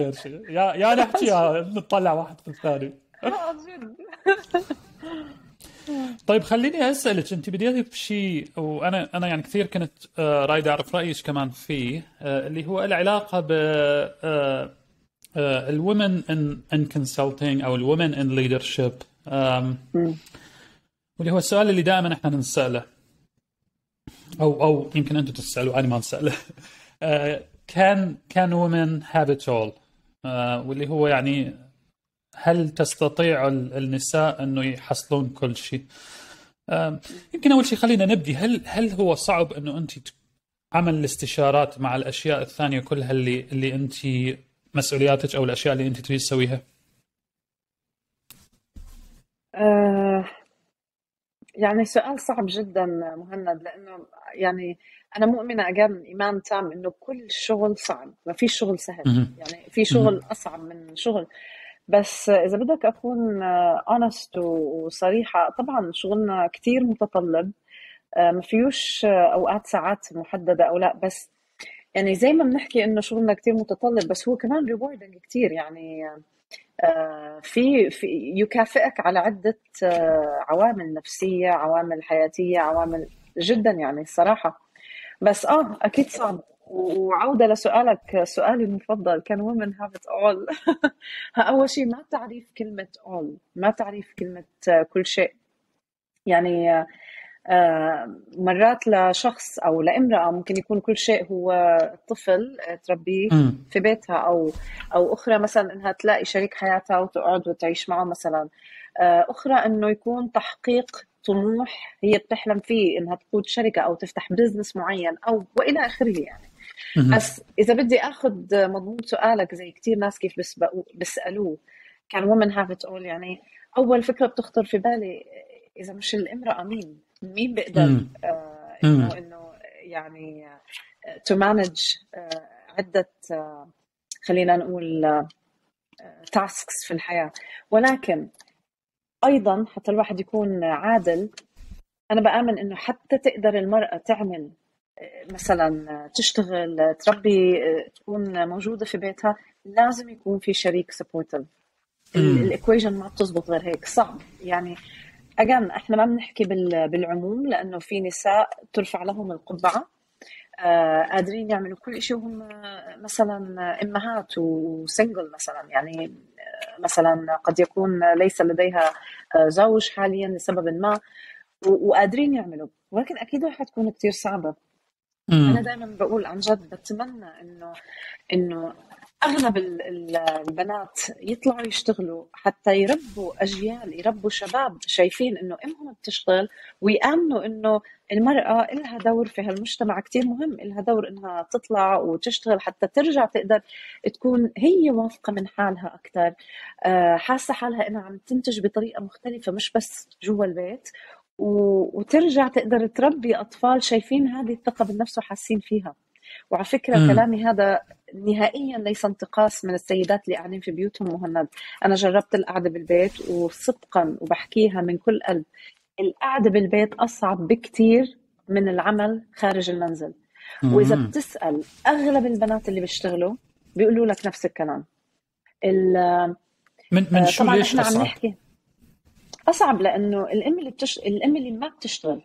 غير شيء يا يا نحكي يا نطلع واحد في الثاني. طيب خليني أسألك. أنت بديتي بشيء وأنا أنا يعني كثير كنت آه، رايد أعرف رأيك كمان فيه آه، اللي هو العلاقة ب ال women in in consulting أو ال women in leadership واللي هو السؤال اللي دائما إحنا نسأله أو أو يمكن أنتم تسألوا أنا ما نسأله. كان كان وومن هاف ات اول واللي هو يعني هل تستطيع النساء أنه يحصلون كل شيء؟ يمكن أول شيء خلينا نبدي هل هل هو صعب أنه أنت عمل الاستشارات مع الأشياء الثانية كلها اللي اللي أنت مسؤولياتك أو الأشياء اللي أنت تريد تسويها؟ يعني سؤال صعب جدا مهند لأنه يعني أنا مؤمنة again إيمان تام إنه كل شغل صعب ما في شغل سهل يعني في شغل أصعب من شغل. بس إذا بدك أكون honest وصريحة طبعا شغلنا كثير متطلب آه، ما فيوش أوقات ساعات محددة أو لا بس يعني زي ما بنحكي إنه شغلنا كثير متطلب بس هو كمان rewarding كثير يعني في في يكافئك على عدة آه، عوامل نفسية عوامل حياتية عوامل جدا يعني الصراحه بس آه أكيد صعب. وعودة لسؤالك سؤالي المفضل كان women have it all أول شيء ما تعريف كلمة all ما تعريف كلمة كل شيء؟ يعني آه، مرات لشخص أو لامرأة ممكن يكون كل شيء هو طفل تربيه في بيتها أو أو أخرى مثلا إنها تلاقي شريك حياتها وتقعد وتعيش معه مثلا. آه، أخرى إنه يكون تحقيق طموح هي بتحلم فيه إنها تقود شركة أو تفتح business معين أو وإلى آخره يعني. بس إذا بدي آخذ مضمون سؤالك زي كثير ناس كيف بيسألوه كان women have it all يعني؟ أول فكرة بتخطر في بالي إذا مش الامرأة مين؟ مين بيقدر آه انه إنه يعني to آه manage آه عدة آه خلينا نقول tasks آه، في الحياة. ولكن أيضا حتى الواحد يكون عادل أنا بآمن إنه حتى تقدر المرأة تعمل مثلا تشتغل تربي تكون موجودة في بيتها لازم يكون في شريك supportive ال equation ما بتزبط غير هيك. صعب. يعني أجان إحنا ما بنحكي بالعموم لأنه في نساء ترفع لهم القبعة. آه قادرين يعملوا كل شيء وهم مثلا إمهات وسنجل مثلا يعني آه، مثلا قد يكون ليس لديها آه، زوج حاليا لسبب ما. وقادرين يعملوا. ولكن أكيد رح تكون كثير صعبة. أنا دائما بقول عن جد بتمنى انه إنه أغلب البنات يطلعوا يشتغلوا حتى يربوا أجيال يربوا شباب شايفين إنه امهم بتشتغل ويآمنوا إنه المرأة لها دور في هالمجتمع كثير مهم لها دور إنها تطلع وتشتغل حتى ترجع تقدر تكون هي واثقة من حالها أكثر آه، حاسة حالها إنها عم تنتج بطريقة مختلفة مش بس جوا البيت وترجع تقدر تربي أطفال شايفين هذه الثقة بالنفس وحاسين فيها. وعلى فكرة م. كلامي هذا نهائيا ليس انتقاص من السيدات اللي قاعدين في بيوتهم مهند. أنا جربت القعدة بالبيت وصدقا وبحكيها من كل قلب. القعدة بالبيت أصعب بكثير من العمل خارج المنزل. م. وإذا بتسأل أغلب البنات اللي بيشتغلوا بيقولوا لك نفس الكلام. من من شو ليش اصعب؟ عم نحكي. أصعب لأنه الأم اللي بتش... الأم اللي ما بتشتغل.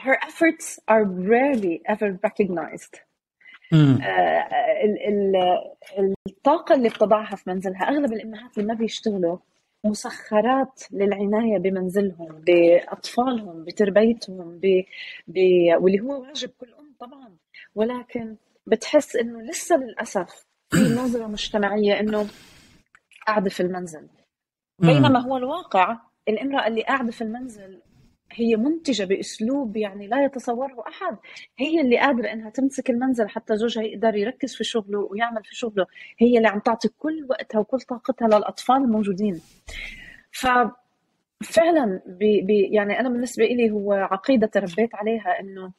Her efforts are rarely ever recognized. uh, ال... ال... الطاقة اللي بتضعها في منزلها أغلب الإمهات اللي ما بيشتغلوا مسخرات للعناية بمنزلهم بأطفالهم بتربيتهم ب... ب... واللي هو واجب كل أم طبعا. ولكن بتحس إنه لسه للأسف في نظرة مجتمعية إنه قاعدة في المنزل. بينما هو الواقع الامرأة اللي قاعدة في المنزل هي منتجة بأسلوب يعني لا يتصوره أحد. هي اللي قادرة إنها تمسك المنزل حتى زوجها يقدر يركز في شغله ويعمل في شغله. هي اللي عم تعطي كل وقتها وكل طاقتها للأطفال الموجودين. ف فعلا بي بي يعني أنا بالنسبة لي هو عقيدة تربيت عليها إنه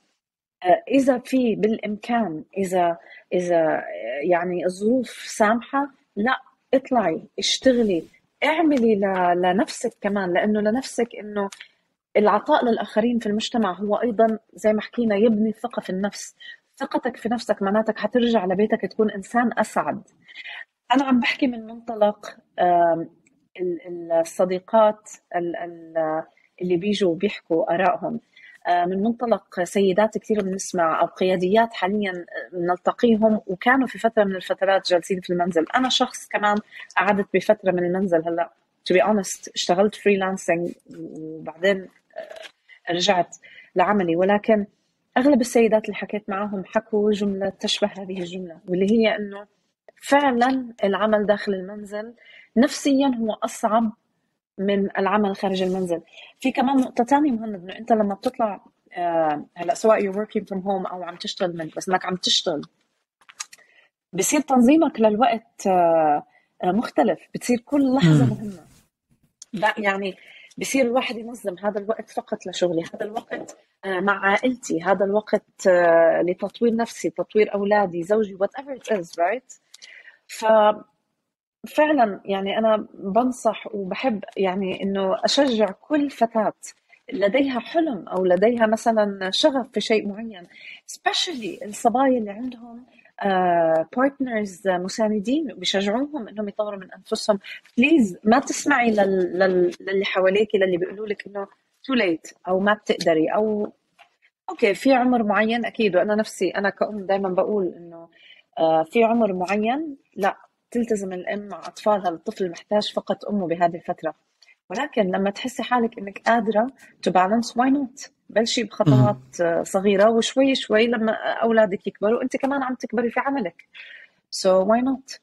آه، إذا في بالإمكان إذا إذا يعني الظروف سامحة لا اطلعي اشتغلي اعملي لنفسك كمان لأنه لنفسك إنه العطاء للآخرين في المجتمع هو أيضا زي ما حكينا يبني الثقه في النفس. ثقتك في نفسك معناتك حترجع لبيتك تكون إنسان أسعد. أنا عم بحكي من منطلق الصديقات اللي بيجوا بيحكوا آرائهم. آه، من منطلق سيدات كثير بنسمع أو قياديات حاليا نلتقيهم وكانوا في فترة من الفترات جالسين في المنزل. أنا شخص كمان قعدت بفترة من المنزل هلأ. To be honest اشتغلت freelancing وبعدين آه، رجعت لعملي. ولكن أغلب السيدات اللي حكيت معهم حكوا جملة تشبه هذه الجملة واللي هي إنه فعلا العمل داخل المنزل نفسيا هو أصعب من العمل خارج المنزل. في كمان نقطة ثانية مهمة إنه أنت لما بتطلع آه هلأ سواء you working from home أو عم تشتغل من بس إنك عم تشتغل بصير تنظيمك للوقت آه، مختلف بتصير كل لحظة مهمة. لا يعني بصير الواحد ينظم هذا الوقت فقط لشغلي هذا الوقت آه، مع عائلتي هذا الوقت آه، لتطوير نفسي تطوير أولادي زوجي whatever it is right ف فعلا يعني أنا بنصح وبحب يعني إنه أشجع كل فتاة لديها حلم أو لديها مثلا شغف في شيء معين specially الصبايا اللي عندهم partners uh, مساندين بيشجعوهم إنهم يطوروا من أنفسهم. please ما تسمعي لل... لل... للي حواليك للي بيقولوا لك إنه too late أو ما بتقدري أو okay في عمر معين أكيد. وأنا نفسي أنا كأم دائما بقول إنه uh, في عمر معين لا تلتزم الأم مع أطفالها. الطفل محتاج فقط أمه بهذه الفترة. ولكن لما تحسي حالك إنك قادرة to balance why not بلشي بخطوات صغيرة وشوي شوي لما أولادك يكبروا أنت كمان عم تكبري في عملك. so why not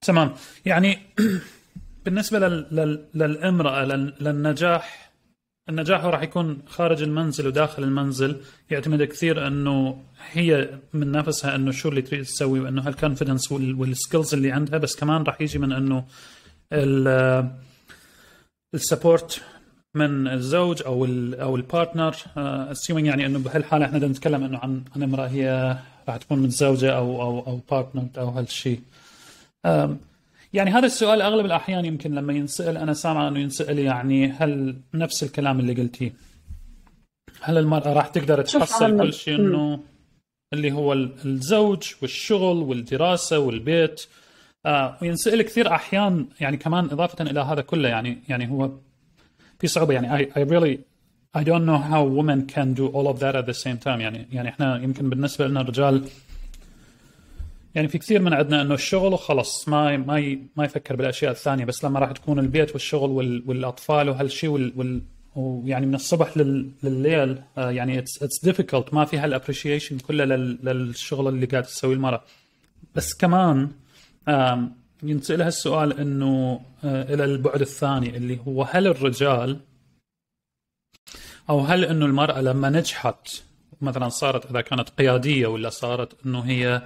تمام. يعني بالنسبة لل... لل... للامرأة لل... للنجاح النجاح راح يكون خارج المنزل وداخل المنزل. يعتمد كثير أنه هي من نفسها أنه شو اللي تريد تسوي وأنه هال confidence وال skills اللي عندها بس كمان راح يجي من أنه ال support من الزوج أو ال أو ال partner assuming يعني إنه بهالحالة إحنا بدنا نتكلم إنه عن عن امرأة هي راح تكون متزوجة أو أو أو partner أو هالشيء يعني هذا السؤال أغلب الأحيان يمكن لما ينسأل أنا سامع إنه ينسأل يعني هل نفس الكلام اللي قلتيه؟ هل المرأة راح تقدر تحصل كل شيء إنه اللي هو الزوج والشغل والدراسة والبيت؟ آه وينسأل كثير أحيان يعني كمان إضافة إلى هذا كله يعني يعني هو في صعوبه يعني I, I really I don't know how women can do all of that at the same time. يعني يعني إحنا يمكن بالنسبة لنا الرجال يعني في كثير من عندنا إنه الشغل وخلص ما ما ما يفكر بالأشياء الثانية بس لما راح تكون البيت والشغل والأطفال وهالشيء وال, وال ويعني من الصبح لل... لليل آه يعني it's it's difficult ما في هال appreciation كله لل... للشغل اللي قاعد تسويه المراه بس كمان ينسأل السؤال إنه آه إلى البعد الثاني اللي هو هل الرجال أو هل إنه المرأة لما نجحت مثلا صارت إذا كانت قيادية ولا صارت إنه هي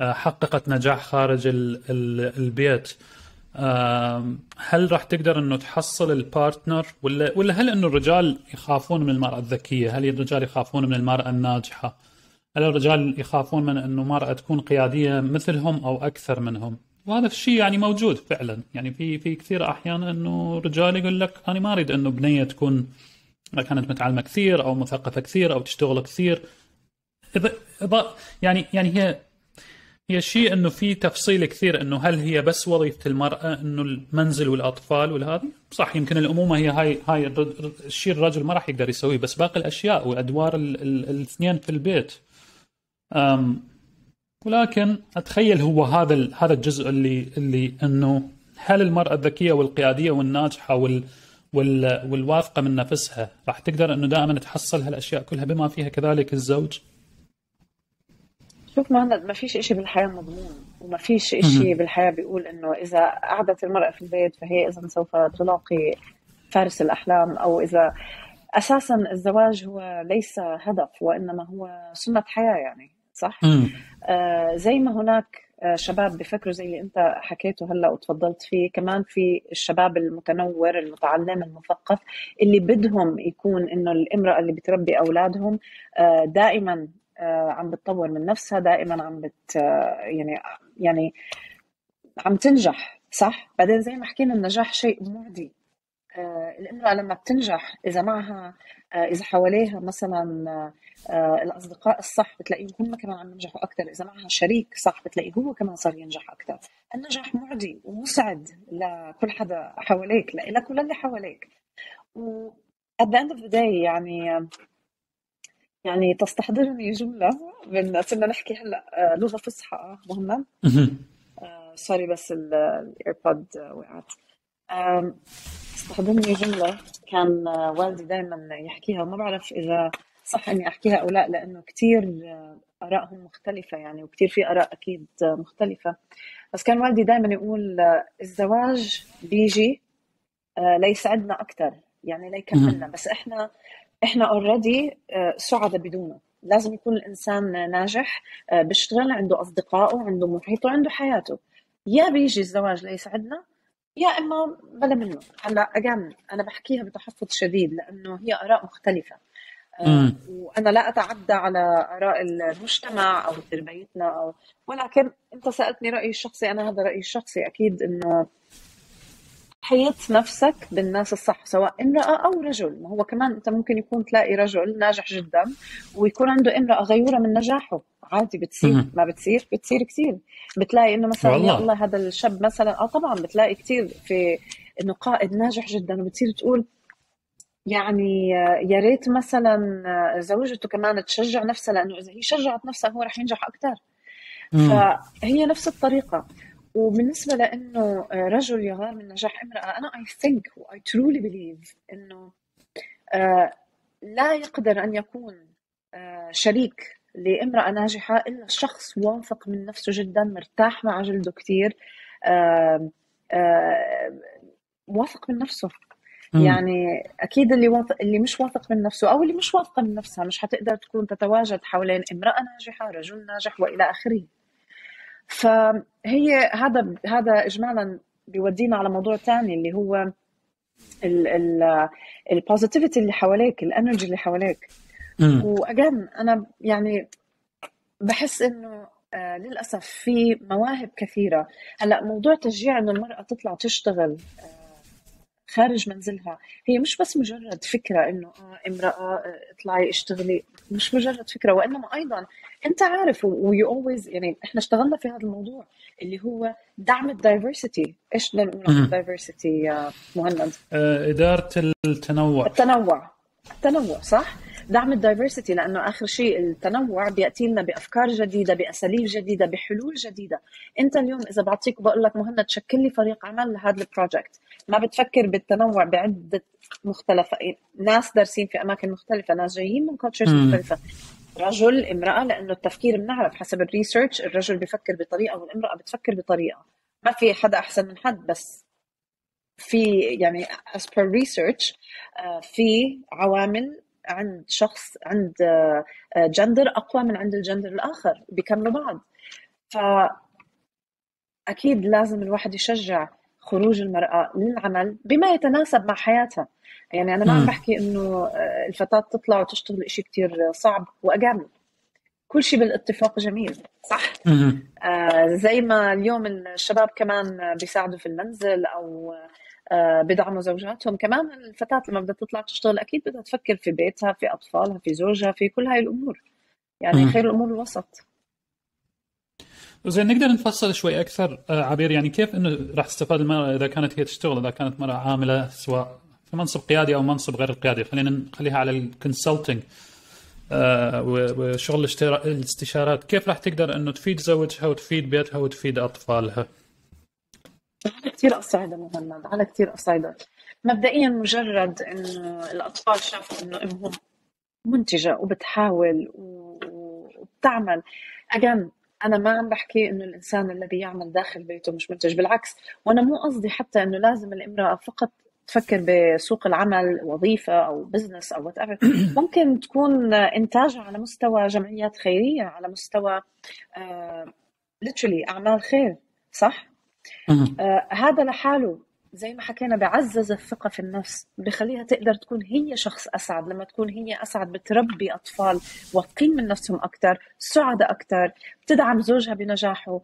آه، حققت نجاح خارج البيت هل راح تقدر إنه تحصل البارتنر ولا ولا هل إنه الرجال يخافون من المرأة الذكية؟ هل الرجال يخافون من المرأة الناجحة؟ هل الرجال يخافون من إنه مرأة تكون قيادية مثلهم أو أكثر منهم؟ وهذا الشيء يعني موجود فعلا. يعني في في كثير أحيان إنه رجال يقول لك أنا ما أريد إنه بنية تكون كانت متعلمة كثير أو مثقفة كثير أو تشتغل كثير. إذا يعني يعني هي هي شيء إنه في تفصيل كثير إنه هل هي بس وظيفة المرأة إنه المنزل والأطفال والهذه؟ صح يمكن الأمومة هي هاي هاي الشيء الرجل ما راح يقدر يسويه بس باقي الأشياء وادوار الاثنين في البيت. ولكن أتخيل هو هذا هذا الجزء اللي اللي إنه هل المرأة الذكية والقيادية والناجحة وال وال والواثقة من نفسها راح تقدر إنه دائما تحصل هالأشياء كلها بما فيها كذلك الزوج؟ شوف مهند ما فيش إشي بالحياة مضمون وما فيش إشي بالحياة بيقول إنه إذا قعدت المرأة في البيت فهي إذا سوف تلاقي فارس الأحلام أو إذا أساسا الزواج هو ليس هدف وإنما هو سنة حياة يعني صح؟ آه زي ما هناك آه، شباب بفكروا زي اللي انت حكيته هلا وتفضلت فيه. كمان في الشباب المتنور المتعلم المثقف اللي بدهم يكون إنه الامرأة اللي بتربي أولادهم آه، دائما آه، عم بتطور من نفسها دائما عم بت يعني يعني عم تنجح صح؟ بعدين زي ما حكينا النجاح شيء معدي. الامرأة لما بتنجح إذا معها إذا حواليها مثلا الأصدقاء الصح بتلاقيهم هم كمان عم ينجحوا أكثر إذا معها شريك صح بتلاقيه هو كمان صار ينجح أكثر النجاح معدي ومسعد لكل حدا حواليك لك وللي حواليك. و at the end of the day يعني يعني تستحضرني جملة من صرنا نحكي هلأ آه، لغة فصحى مهمة؟ sorry بس ال AirPod وقعت. تستحضرني جملة كان والدي دائما يحكيها وما بعرف إذا صح إني أحكيها أو لا لأنه كثير آرائهم مختلفة يعني وكثير في آراء أكيد مختلفة. بس كان والدي دائما يقول الزواج بيجي آه، ليسعدنا أكثر يعني ليكملنا بس إحنا إحنا اوريدي آه، سعداء بدونه. لازم يكون الإنسان ناجح آه، بيشتغل عنده أصدقائه عنده محيطه عنده حياته. يا بيجي الزواج ليسعدنا يا إما بلا منه. هلأ اجان أنا بحكيها بتحفظ شديد لأنه هي آراء مختلفة. آه، وأنا لا أتعدى على آراء المجتمع أو تربيتنا أو ولكن أنت سألتني رأيي الشخصي أنا هذا رأيي الشخصي. أكيد إنه حيط نفسك بالناس الصح سواء امرأة أو رجل. ما هو كمان أنت ممكن يكون تلاقي رجل ناجح جدا ويكون عنده امرأة غيورة من نجاحه. عادي بتصير ما بتصير بتصير كثير. بتلاقي إنه مثلا والله. يا الله هذا الشاب مثلا آه طبعا بتلاقي كثير في إنه قائد ناجح جدا وبتصير تقول يعني يا ريت مثلا زوجته كمان تشجع نفسها لأنه إذا هي شجعت نفسها هو رح ينجح أكثر فهي نفس الطريقة. وبالنسبة لإنه رجل يغار من نجاح امرأة أنا I think و I truly believe إنه آه، لا يقدر أن يكون آه، شريك لامرأة ناجحة إلا شخص واثق من نفسه جدا مرتاح مع جلده كثير واثق من نفسه. يعني أكيد اللي واثق اللي مش واثق من نفسه أو اللي مش واثقة من نفسها مش حتقدر تكون تتواجد حوالين امرأة ناجحة رجل ناجح وإلى آخره. فهي هذا هذا اجمالا بيودينا على موضوع ثاني اللي هو ال positivity اللي حواليك ال energy اللي حواليك. و again أنا يعني بحس إنه آه للأسف في مواهب كثيرة. هلأ موضوع تشجيع إنه المرأة تطلع تشتغل آه خارج منزلها. هي مش بس مجرد فكرة إنه آه امرأة آه، اطلعي اشتغلي. مش مجرد فكرة وإنما أيضا أنت عارف و you always يعني إحنا اشتغلنا في هذا الموضوع اللي هو دعم ال diversity. إيش بدنا نقول عن ال diversity يا مهند؟ آه، إدارة التنوع. التنوع. التنوع صح؟ دعم ال diversity لأنه آخر شيء التنوع بياتي لنا بأفكار جديدة بأساليب جديدة بحلول جديدة. أنت اليوم إذا بعطيك بقول لك مهند شكل لي فريق عمل لهذا ال project ما بتفكر بالتنوع بعدة مختلفة. ناس دارسين في أماكن مختلفة ناس جايين من cultures مختلفة. رجل امرأة لأنه التفكير بنعرف حسب ال research الرجل بفكر بطريقة والامرأة بتفكر بطريقة. ما في حدا أحسن من حد بس في يعني as per research آه، في عوامل عند شخص عند جندر أقوى من عند الجندر الآخر بيكملوا بعض ف أكيد لازم الواحد يشجع خروج المرأة للعمل بما يتناسب مع حياتها. يعني أنا ما عم بحكي إنه آه، الفتاة تطلع وتشتغل إشي كتير صعب وأجامل كل شيء بالاتفاق جميل صح؟ آه زي ما اليوم الشباب كمان بيساعدوا في المنزل آه، بدعموا زوجاتهم. كمان الفتاة لما بدها تطلع تشتغل أكيد بدها تفكر في بيتها في أطفالها في زوجها في كل هاي الأمور. يعني خير الأمور الوسط. زين نقدر نفصل شوي أكثر آه، عبير؟ يعني كيف إنه راح تستفاد المرأة إذا كانت هي تشتغل إذا كانت مرأة عاملة سواء في منصب قيادي أو منصب غير القيادي؟ خلينا نخليها على الكونسلتنج آه وشغل الاستشارات. كيف راح تقدر إنه تفيد زوجها وتفيد بيتها وتفيد أطفالها؟ على كثير أصعدة مهند على كثير أصعدة مبدئيا مجرد إنه الأطفال شافوا إنه أمهم منتجة وبتحاول وبتعمل. again أنا ما عم بحكي إنه الإنسان الذي يعمل داخل بيته مش منتج بالعكس. وأنا مو قصدي حتى إنه لازم الإمرأة فقط تفكر بسوق العمل وظيفة أو business أو what ممكن تكون انتاجها على مستوى جمعيات خيرية على مستوى literally آه أعمال خير صح؟ آه هذا لحاله زي ما حكينا بعزز الثقة في النفس بخليها تقدر تكون هي شخص أسعد. لما تكون هي أسعد بتربي أطفال واثقين من نفسهم أكثر سعداء أكثر بتدعم زوجها بنجاحه.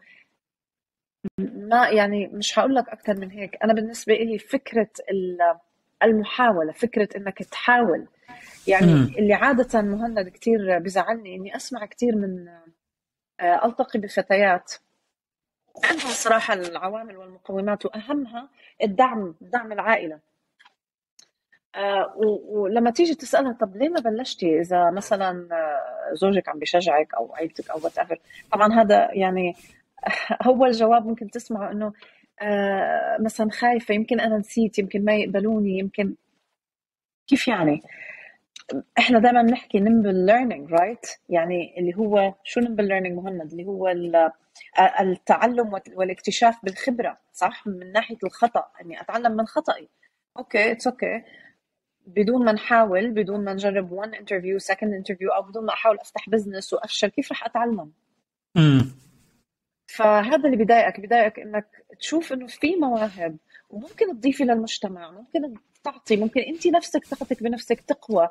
ما يعني مش هقول لك أكثر من هيك. أنا بالنسبة لي فكرة المحاولة فكرة إنك تحاول. يعني. اللي عادة مهند كثير بزعلني إني أسمع كثير من آه، ألتقي بفتيات. عندها صراحة العوامل والمقومات وأهمها الدعم دعم العائلة. آه ولما تيجي تسألها طب ليه ما بلشتي؟ إذا مثلا آه، زوجك عم بيشجعك أو عيلتك أو what طبعا هذا يعني أول جواب ممكن تسمعه إنه آه مثلا خايفة يمكن أنا نسيت يمكن ما يقبلوني يمكن كيف يعني؟ إحنا دائما بنحكي nimble learning right يعني اللي هو شو nimble learning مهند؟ اللي هو التعلم والاكتشاف بالخبرة صح؟ من ناحية الخطأ إني أتعلم من خطأي. okay it's okay بدون ما نحاول بدون ما نجرب 1 interview second interview أو بدون ما أحاول أفتح business وأفشل كيف رح أتعلم؟ امم فهذا اللي بضايقك بضايقك إنك تشوف إنه في مواهب وممكن تضيفي للمجتمع ممكن تعطي ممكن انت نفسك ثقتك بنفسك تقوى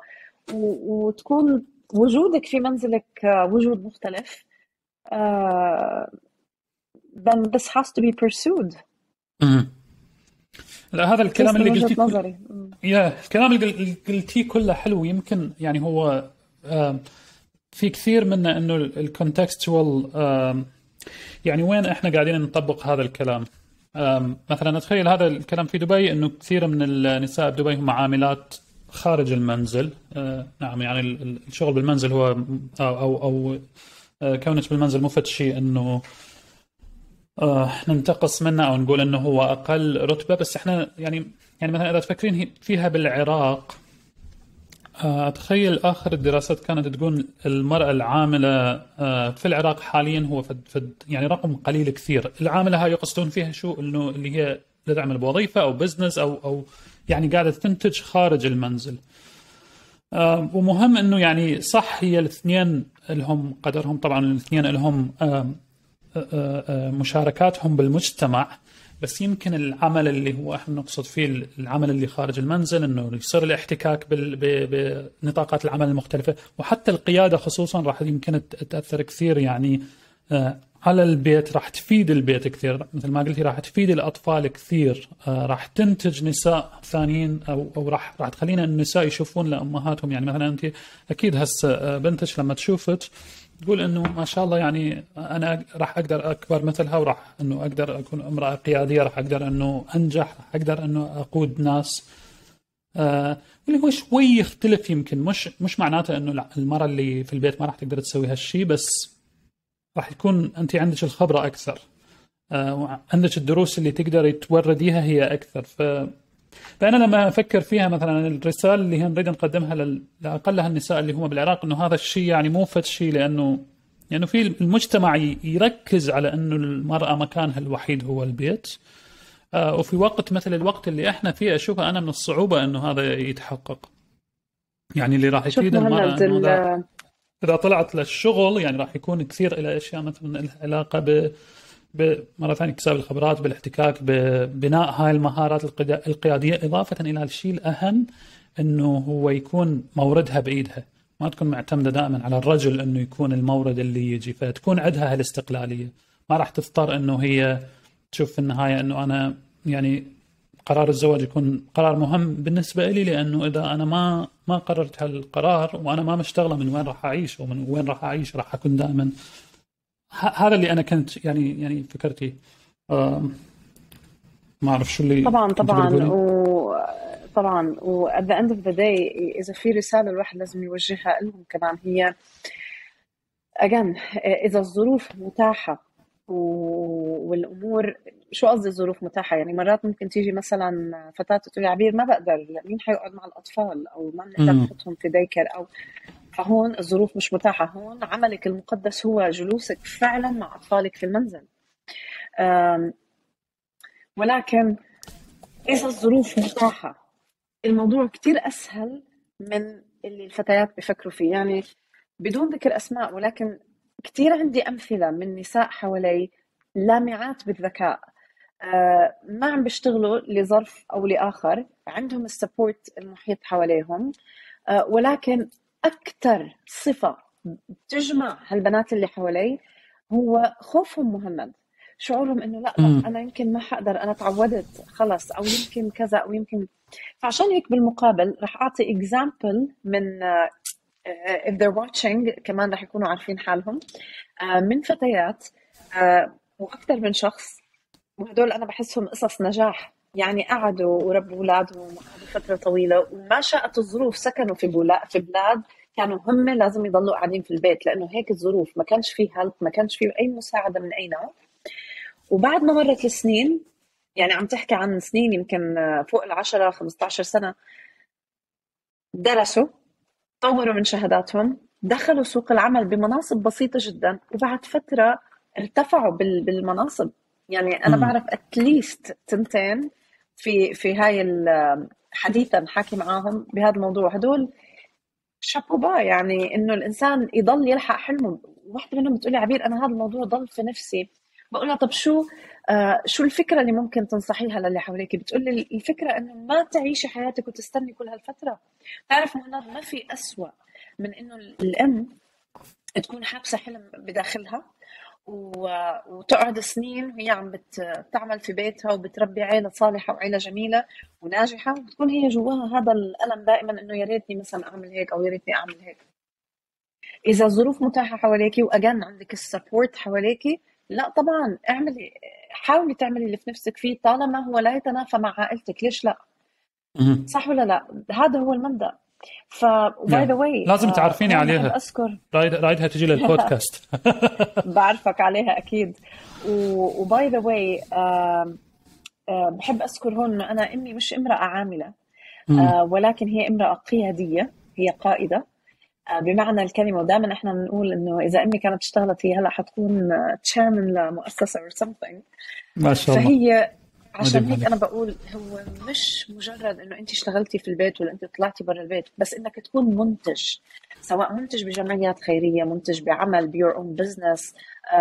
وتكون وجودك في منزلك وجود مختلف uh, then this has to be pursued. لا هذا الكلام اللي قلتيه نظري. يا الكلام اللي قلتيه كله حلو يمكن يعني هو في كثير منه إنه الكونتكستوال يعني وين إحنا قاعدين نطبق هذا الكلام. مثلا اتخيل هذا الكلام في دبي إنه كثير من النساء بدبي هم عاملات خارج المنزل. أه، نعم يعني الشغل بالمنزل هو أو أو, أو أه، كونك بالمنزل مو شيء إنه أه ننتقص منه أو نقول إنه هو أقل رتبة. بس إحنا يعني يعني مثلا إذا تفكرين فيها بالعراق أتخيل آخر الدراسات كانت تقول المرأة العاملة آه، في العراق حاليا هو فد فد يعني رقم قليل كثير، العاملة هاي يقصدون فيها شو؟ إنه اللي هي تعمل بوظيفة أو بزنس أو أو يعني قاعدة تنتج خارج المنزل. آه، ومهم إنه يعني صح هي الاثنين لهم قدرهم. طبعا الاثنين لهم مشاركاتهم بالمجتمع. بس يمكن العمل اللي هو إحنا نقصد فيه العمل اللي خارج المنزل انه يصير الاحتكاك بنطاقات العمل المختلفة. وحتى القيادة خصوصا راح يمكن تأثر كثير يعني آه، على البيت راح تفيد البيت كثير. مثل ما قلتي راح تفيد الأطفال كثير. آه، راح تنتج نساء ثانيين أو أو راح راح تخلينا النساء يشوفون لأمهاتهم. يعني مثلا انت أكيد هسه آه، بنتك لما تشوفك تقول إنه ما شاء الله يعني أنا راح أقدر أكبر مثلها وراح إنه أقدر أكون امرأة قيادية راح أقدر إنه أنجح راح أقدر إنه أقود ناس. آه اللي هو شوي يختلف يمكن مش مش معناته إنه المرأة اللي في البيت ما راح تقدر تسوي هالشيء بس راح يكون أنت عندك الخبرة أكثر. آه وعندك الدروس اللي تقدري تورديها هي أكثر. ف فأنا لما أفكر فيها مثلا الرسالة اللي هي نريد نقدمها لاقلها النساء اللي هم بالعراق إنه هذا الشيء يعني مو فد شيء لأنه لأنه في المجتمع يركز على انه المرأة مكانها الوحيد هو البيت. آه، وفي وقت مثل الوقت اللي إحنا فيه اشوفه أنا من الصعوبة إنه هذا يتحقق. يعني اللي راح يفيد المرأة إنه إذا طلعت للشغل يعني راح يكون كثير إلى اشياء مثلا العلاقه ب مرة ثانية اكتساب الخبرات بالاحتكاك ببناء هاي المهارات القيادية إضافة إلى الشيء الأهم أنه هو يكون موردها بإيدها. ما تكون معتمدة دائما على الرجل أنه يكون المورد اللي يجي فتكون عندها هالاستقلالية. ما راح تضطر أنه هي تشوف في النهاية أنه أنا يعني قرار الزواج يكون قرار مهم بالنسبة لي لأنه إذا أنا ما ما قررت هالقرار وأنا ما مشتغلة من وين راح أعيش ومن وين راح أعيش راح أكون دائما هذا اللي أنا كنت يعني يعني فكرتي. ما أعرف شو اللي طبعا طبعا. و طبعا. و at the end of the day إذا في رسالة الواحد لازم يوجهها لهم كمان. هي again إذا الظروف متاحة والأمور شو قصدي الظروف متاحة؟ يعني مرات ممكن تيجي مثلا فتاة تقول عبير ما بقدر. مين حيقعد مع الأطفال؟ أو ما بنقدر نحطهم في ديكر أو فهون الظروف مش متاحة. هون عملك المقدس هو جلوسك فعلا مع أطفالك في المنزل. ولكن إذا الظروف متاحة الموضوع كتير أسهل من اللي الفتيات بفكروا فيه. يعني بدون ذكر أسماء ولكن كتير عندي أمثلة من نساء حوالي لامعات بالذكاء. أه ما عم بيشتغلوا لظرف أو لآخر. عندهم السبورت المحيط حواليهم. أه ولكن أكثر صفة تجمع هالبنات اللي حوالي هو خوفهم مهند شعورهم إنه لا, لا أنا يمكن ما حقدر أنا تعودت خلص أو يمكن كذا أو يمكن. فعشان هيك بالمقابل رح أعطي اكزامبل من uh, if they're watching كمان رح يكونوا عارفين حالهم. uh, من فتيات uh, وأكثر من شخص وهدول أنا بحسهم قصص نجاح. يعني قعدوا وربوا أولادهم فترة طويلة وما شاءت الظروف سكنوا في بولا في بلاد كانوا هم لازم يضلوا قاعدين في البيت لأنه هيك الظروف ما كانش في هيلب ما كانش في أي مساعدة من أي نوع وبعد ما مرت السنين يعني عم تحكي عن سنين يمكن فوق ال 10 15 سنة درسوا طوروا من شهاداتهم دخلوا سوق العمل بمناصب بسيطة جدا وبعد فترة ارتفعوا بالمناصب يعني أنا. بعرف اتليست تنتين في في هاي حديثا حكي معاهم بهذا الموضوع. هدول شابوبا يعني إنه الإنسان يضل يلحق حلمه. واحدة منهم بتقول لي عبير أنا هذا الموضوع ضل في نفسي. بقول لها طب شو؟ آه شو الفكرة اللي ممكن تنصحيها للي حواليك؟ بتقول لي الفكرة إنه ما تعيشي حياتك وتستني كل هالفترة. تعرف مهند ما في أسوأ من إنه الأم تكون حابسة حلم بداخلها. وتقعد سنين وهي عم بتعمل في بيتها وبتربي عيلة صالحة وعيلة جميلة وناجحة وبتكون هي جواها هذا الألم دائما إنه يا ريتني مثلا أعمل هيك أو يا ريتني أعمل هيك. إذا الظروف متاحة حواليكي واجن عندك السبورت حواليكي لا طبعا اعملي حاولي تعملي اللي في نفسك فيه طالما هو لا يتنافى مع عائلتك ليش لا؟ صح ولا لا؟ هذا هو المبدأ. ف by the way لازم تعرفيني عليها. أذكر. رايد رايدها تجي للبودكاست. بعرفك عليها أكيد. و by the way بحب أذكر هون إنه أنا أمي مش امرأة عاملة آه ولكن هي امرأة قيادية هي قائدة. آه بمعنى الكلمة ودائما إحنا بنقول إنه إذا أمي كانت اشتغلت هي هلأ حتكون chairman لمؤسسة أو something. ما شاء الله. فهي عشان هيك أنا بقول هو مش مجرد إنه انت اشتغلتي في البيت ولا انت طلعتي برا البيت بس إنك تكون منتج سواء منتج بجمعيات خيرية منتج بعمل بي your own business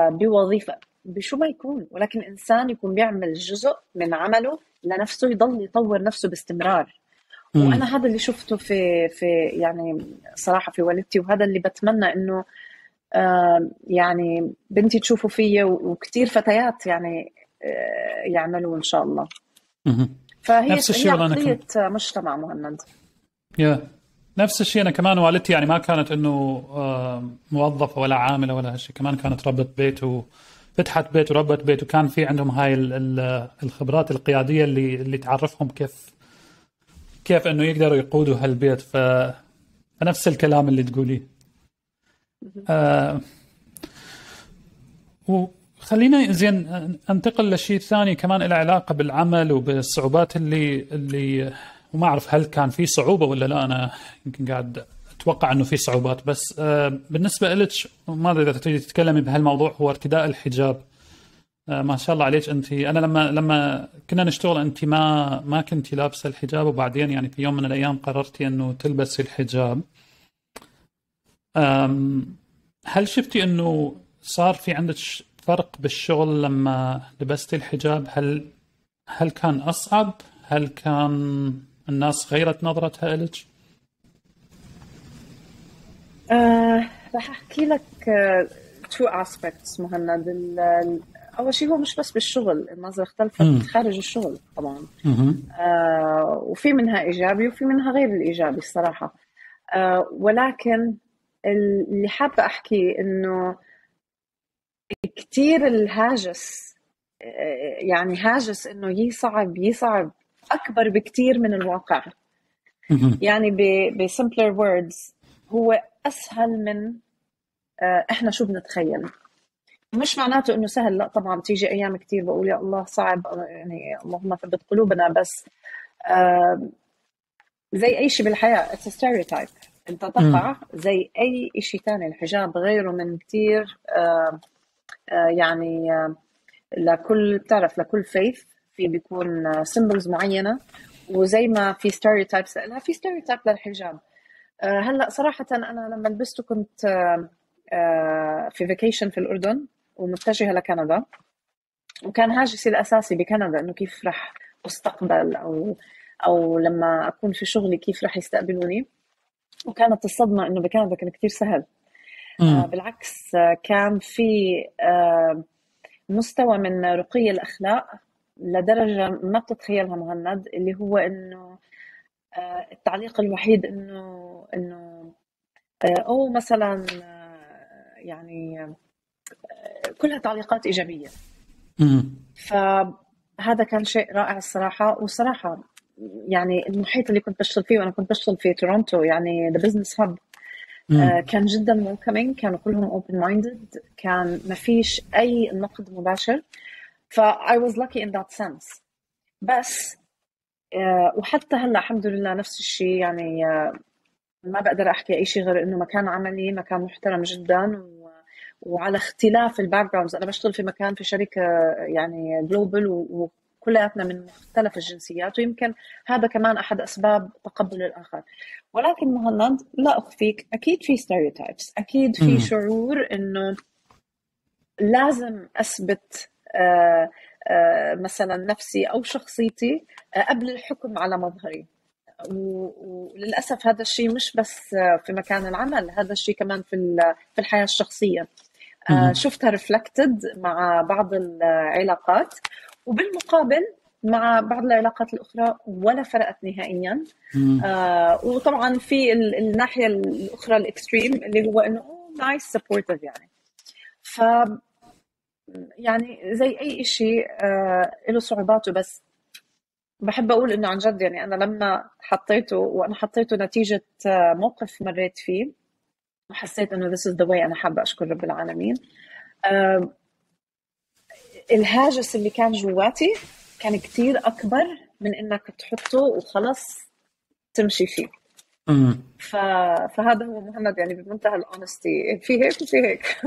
بوظيفة بشو ما يكون ولكن الانسان يكون بيعمل جزء من عمله لنفسه يضل يطور نفسه باستمرار م. وأنا هذا اللي شفته في في يعني صراحة في والدتي وهذا اللي بتمنى إنه آه يعني بنتي تشوفه فيا وكثير فتيات يعني يعملوا إن شاء الله. فهي نفس الشيء هي قضية مجتمع مهند. يا. نفس الشيء أنا كمان والدتي يعني ما كانت إنه موظفة ولا عاملة ولا هالشيء. كمان كانت ربة بيت وفتحت بيت وربت بيت وكان في عندهم هاي الخبرات القيادية اللي اللي تعرفهم كيف كيف إنه يقدروا يقودوا هالبيت. ف فنفس الكلام اللي تقوليه. آه خلينا زين انتقل لشيء ثاني كمان له علاقة بالعمل وبالصعوبات اللي اللي وما أعرف هل كان في صعوبة ولا لا. أنا يمكن قاعد أتوقع إنه في صعوبات بس آه، بالنسبة لك ما أدري إذا تريد تتكلمي بهالموضوع هو ارتداء الحجاب. آه، ما شاء الله عليك. أنت أنا لما لما كنا نشتغل أنت ما ما كنتي لابسة الحجاب وبعدين يعني في يوم من الأيام قررتي إنه تلبسي الحجاب. هل شفتي إنه صار في عندك فرق بالشغل لما لبست الحجاب هل هل كان أصعب؟ هل كان الناس غيرت نظرتها لك؟ آه راح أحكي لك two uh, aspects مهند أول شيء هو مش بس بالشغل النظرة اختلفت م. خارج الشغل طبعا آه وفي منها إيجابي وفي منها غير الإيجابي الصراحة آه ولكن اللي حابة أحكي إنه كثير الهاجس يعني هاجس إنه يصعب يصعب أكبر بكثير من الواقع. يعني بسمبلر ووردز هو أسهل من آه، إحنا شو بنتخيل؟ مش معناته إنه سهل لا طبعا بتيجي أيام كثير بقول يا الله صعب يعني اللهم ثبت قلوبنا بس زي أي شيء بالحياة it's stereotype أنت تقع زي أي شيء ثاني الحجاب غيره من كثير آه، يعني آه، لكل بتعرف لكل faith في بيكون symbols معينة. وزي ما في stereotypes لها في stereotype للحجاب. آه، هلأ صراحة أنا لما لبسته كنت في vacation في الأردن ومتجهة لكندا. وكان هاجسي الأساسي بكندا إنه كيف رح أستقبل أو أو لما أكون في شغلي كيف رح يستقبلوني. وكانت الصدمة إنه بكندا كان كثير سهل. آه بالعكس آه كان في آه مستوى من رقي الأخلاق لدرجة ما بتتخيلها مهند اللي هو إنه آه، التعليق الوحيد إنه إنه آه، أو مثلا يعني كلها تعليقات إيجابية. فهذا كان شيء رائع الصراحة. وصراحة يعني المحيط اللي كنت بشتغل فيه وأنا كنت بشتغل في تورونتو يعني the business hub كان جدا welcoming كانوا كلهم open minded كان ما فيش أي نقد مباشر. ف I was lucky in that sense. بس uh, وحتى هلأ الحمد لله نفس الشيء يعني uh, ما بقدر أحكي أي شيء غير إنه مكان عملي مكان محترم جدا وعلى اختلاف ال backgrounds أنا بشتغل في مكان في شركة يعني global وكلياتنا من مختلف الجنسيات ويمكن هذا كمان أحد أسباب تقبل الآخر. ولكن مهند لا أخفيك أكيد في stereotypes أكيد في شعور إنه لازم أثبت آه آه مثلا نفسي أو شخصيتي آه قبل الحكم على مظهري. وللاسف هذا الشيء مش بس في مكان العمل هذا الشيء كمان في في الحياة الشخصية. شفتها reflected مع بعض العلاقات. وبالمقابل مع بعض العلاقات الأخرى ولا فرقت نهائيا. آه وطبعا في الناحية الأخرى ال extreme اللي هو إنه nice supportive يعني. ف يعني زي أي شيء آه له صعوباته بس بحب أقول إنه عن جد يعني أنا لما حطيته وأنا حطيته نتيجة آه، موقف مريت فيه وحسيت إنه this is the way أنا حابة أشكر رب العالمين. الهاجس اللي كان جواتي كان كتير أكبر من إنك تحطه وخلص تمشي فيه. ف... فهذا هو مهند يعني بمنتهى ال honesty. في هيك وفي هيك.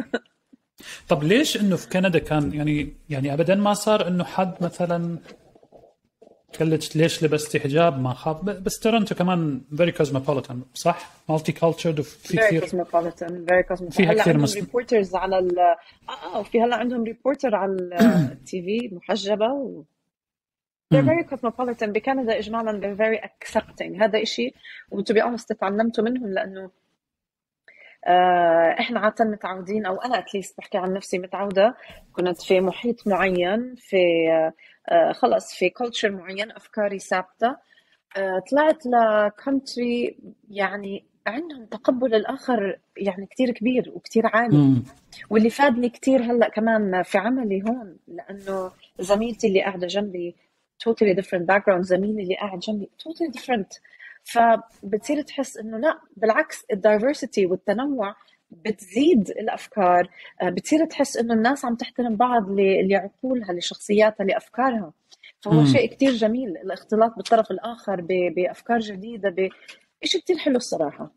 طب ليش إنه في كندا كان يعني يعني ابدا ما صار إنه حد مثلا قالت ليش لبستي حجاب ما خاف. بس تورنتو كمان very cosmopolitan صح؟ multi culture وفي كثير. cosmopolitan very cosmopolitan فيها كثير مسلم. reporters على ال آه وفي هلأ عندهم reporter على ال TV في محجبة و they're very cosmopolitan. بكندا اجمالا they're very accepting. هذا شيء و to be honest تعلمته منهم لأنه آه، إحنا عادة متعودين أو أنا at least بحكي عن نفسي متعودة كنت في محيط معين في آه، خلص في culture معين أفكاري ثابتة. آه، طلعت ل country يعني عندهم تقبل الآخر يعني كتير كبير وكتير عالي. واللي فادني كتير هلأ كمان في عملي هون لأنه زميلتي اللي قاعدة جنبي totally different background زميلي اللي قاعد جنبي totally different. فبتصير تحس إنه لأ بالعكس ال diversity والتنوع بتزيد الأفكار آه، بتصير تحس إنه الناس عم تحترم بعض لعقولها لشخصياتها لأفكارها. فهو مم. شيء كتير جميل الاختلاط بالطرف الآخر بأفكار جديدة ب... شيء كتير حلو الصراحة.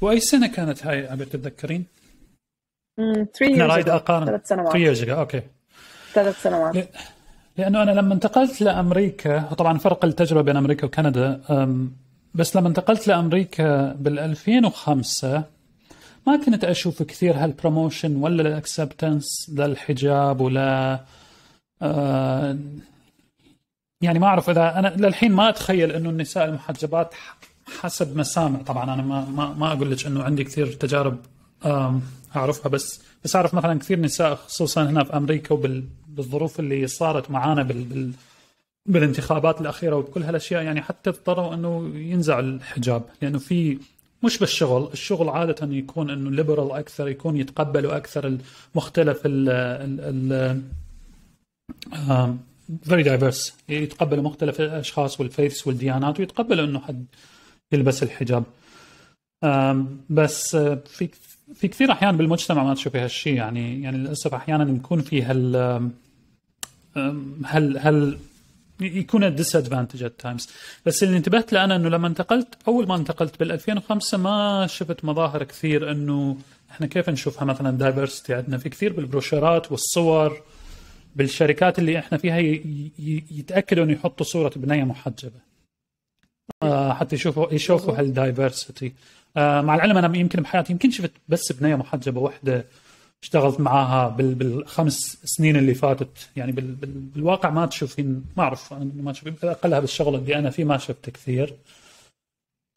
وأي سنة كانت هاي عم تتذكرين؟ 3 أقارن. ثلاث سنوات. 3 okay. ثلاث سنوات. لأنه أنا لما انتقلت لأمريكا وطبعا فرق التجربة بين أمريكا وكندا بس لما انتقلت لأمريكا بال 2005 ما كنت أشوف كثير هال promotion ولا ال acceptance للحجاب ولا آه، يعني ما أعرف إذا أنا للحين ما أتخيل إنه النساء المحجبات حسب مسامع. طبعا أنا ما ما, ما أقول لك إنه عندي كثير تجارب أعرفها بس بس أعرف مثلا كثير نساء خصوصا هنا في أمريكا وبالظروف اللي صارت معانا بال, بال بالانتخابات الأخيرة وبكل هالأشياء يعني حتى اضطروا إنه ينزع الحجاب لأنه في مش بالشغل. الشغل عادة يكون إنه ليبرال أكثر يكون يتقبلوا أكثر المختلف ال ال very diverse يتقبلوا مختلف الأشخاص وال faiths والديانات ويتقبلوا إنه حد يلبس الحجاب. بس في في كثير أحيان بالمجتمع ما تشوفي هالشيء يعني يعني للأسف أحيانا يكون في هال هل هل يكون disadvantage at times بس اللي انتبهت له أنا إنه لما انتقلت أول ما انتقلت بال 2005 ما شفت مظاهر كثير إنه إحنا كيف نشوفها مثلا diversity عندنا؟ في كثير بالبروشورات والصور بالشركات اللي إحنا فيها يتأكدوا إنه يحطوا صورة بنية محجبة. آه، حتى يشوفوا يشوفوا هال diversity آه، مع العلم أنا يمكن بحياتي يمكن شفت بس بنية محجبة واحدة اشتغلت معاها بالخمس سنين اللي فاتت. يعني بالواقع ما تشوفين ما أعرف ما تشوفين. اقلها بالشغل اللي أنا فيه ما شفت كثير.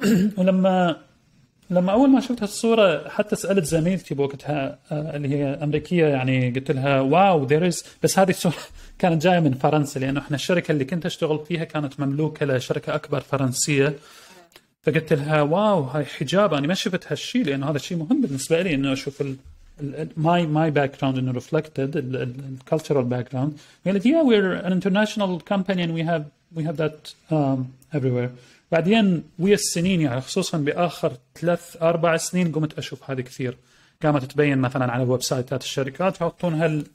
ولما لما أول ما شفت هالصورة حتى سألت زميلتي بوقتها آه، اللي هي أمريكية يعني قلت لها wow there is بس هذه الصورة كانت جاية من فرنسا لأنه إحنا الشركة اللي كنت أشتغل فيها كانت مملوكة لشركة أكبر فرنسية. فقلت لها wow هاي حجاب أنا ما شفت هالشيء لأنه هذا الشيء مهم بالنسبة لي إنه أشوف my my background انه reflected ال cultural background قالت yeah we're an international company and we have we have that everywhere. بعدين ويا السنين يعني خصوصا بآخر ثلاث أربع سنين قمت أشوف هذه كثير. قامت تبين مثلا على website ات الشركات يحطون هال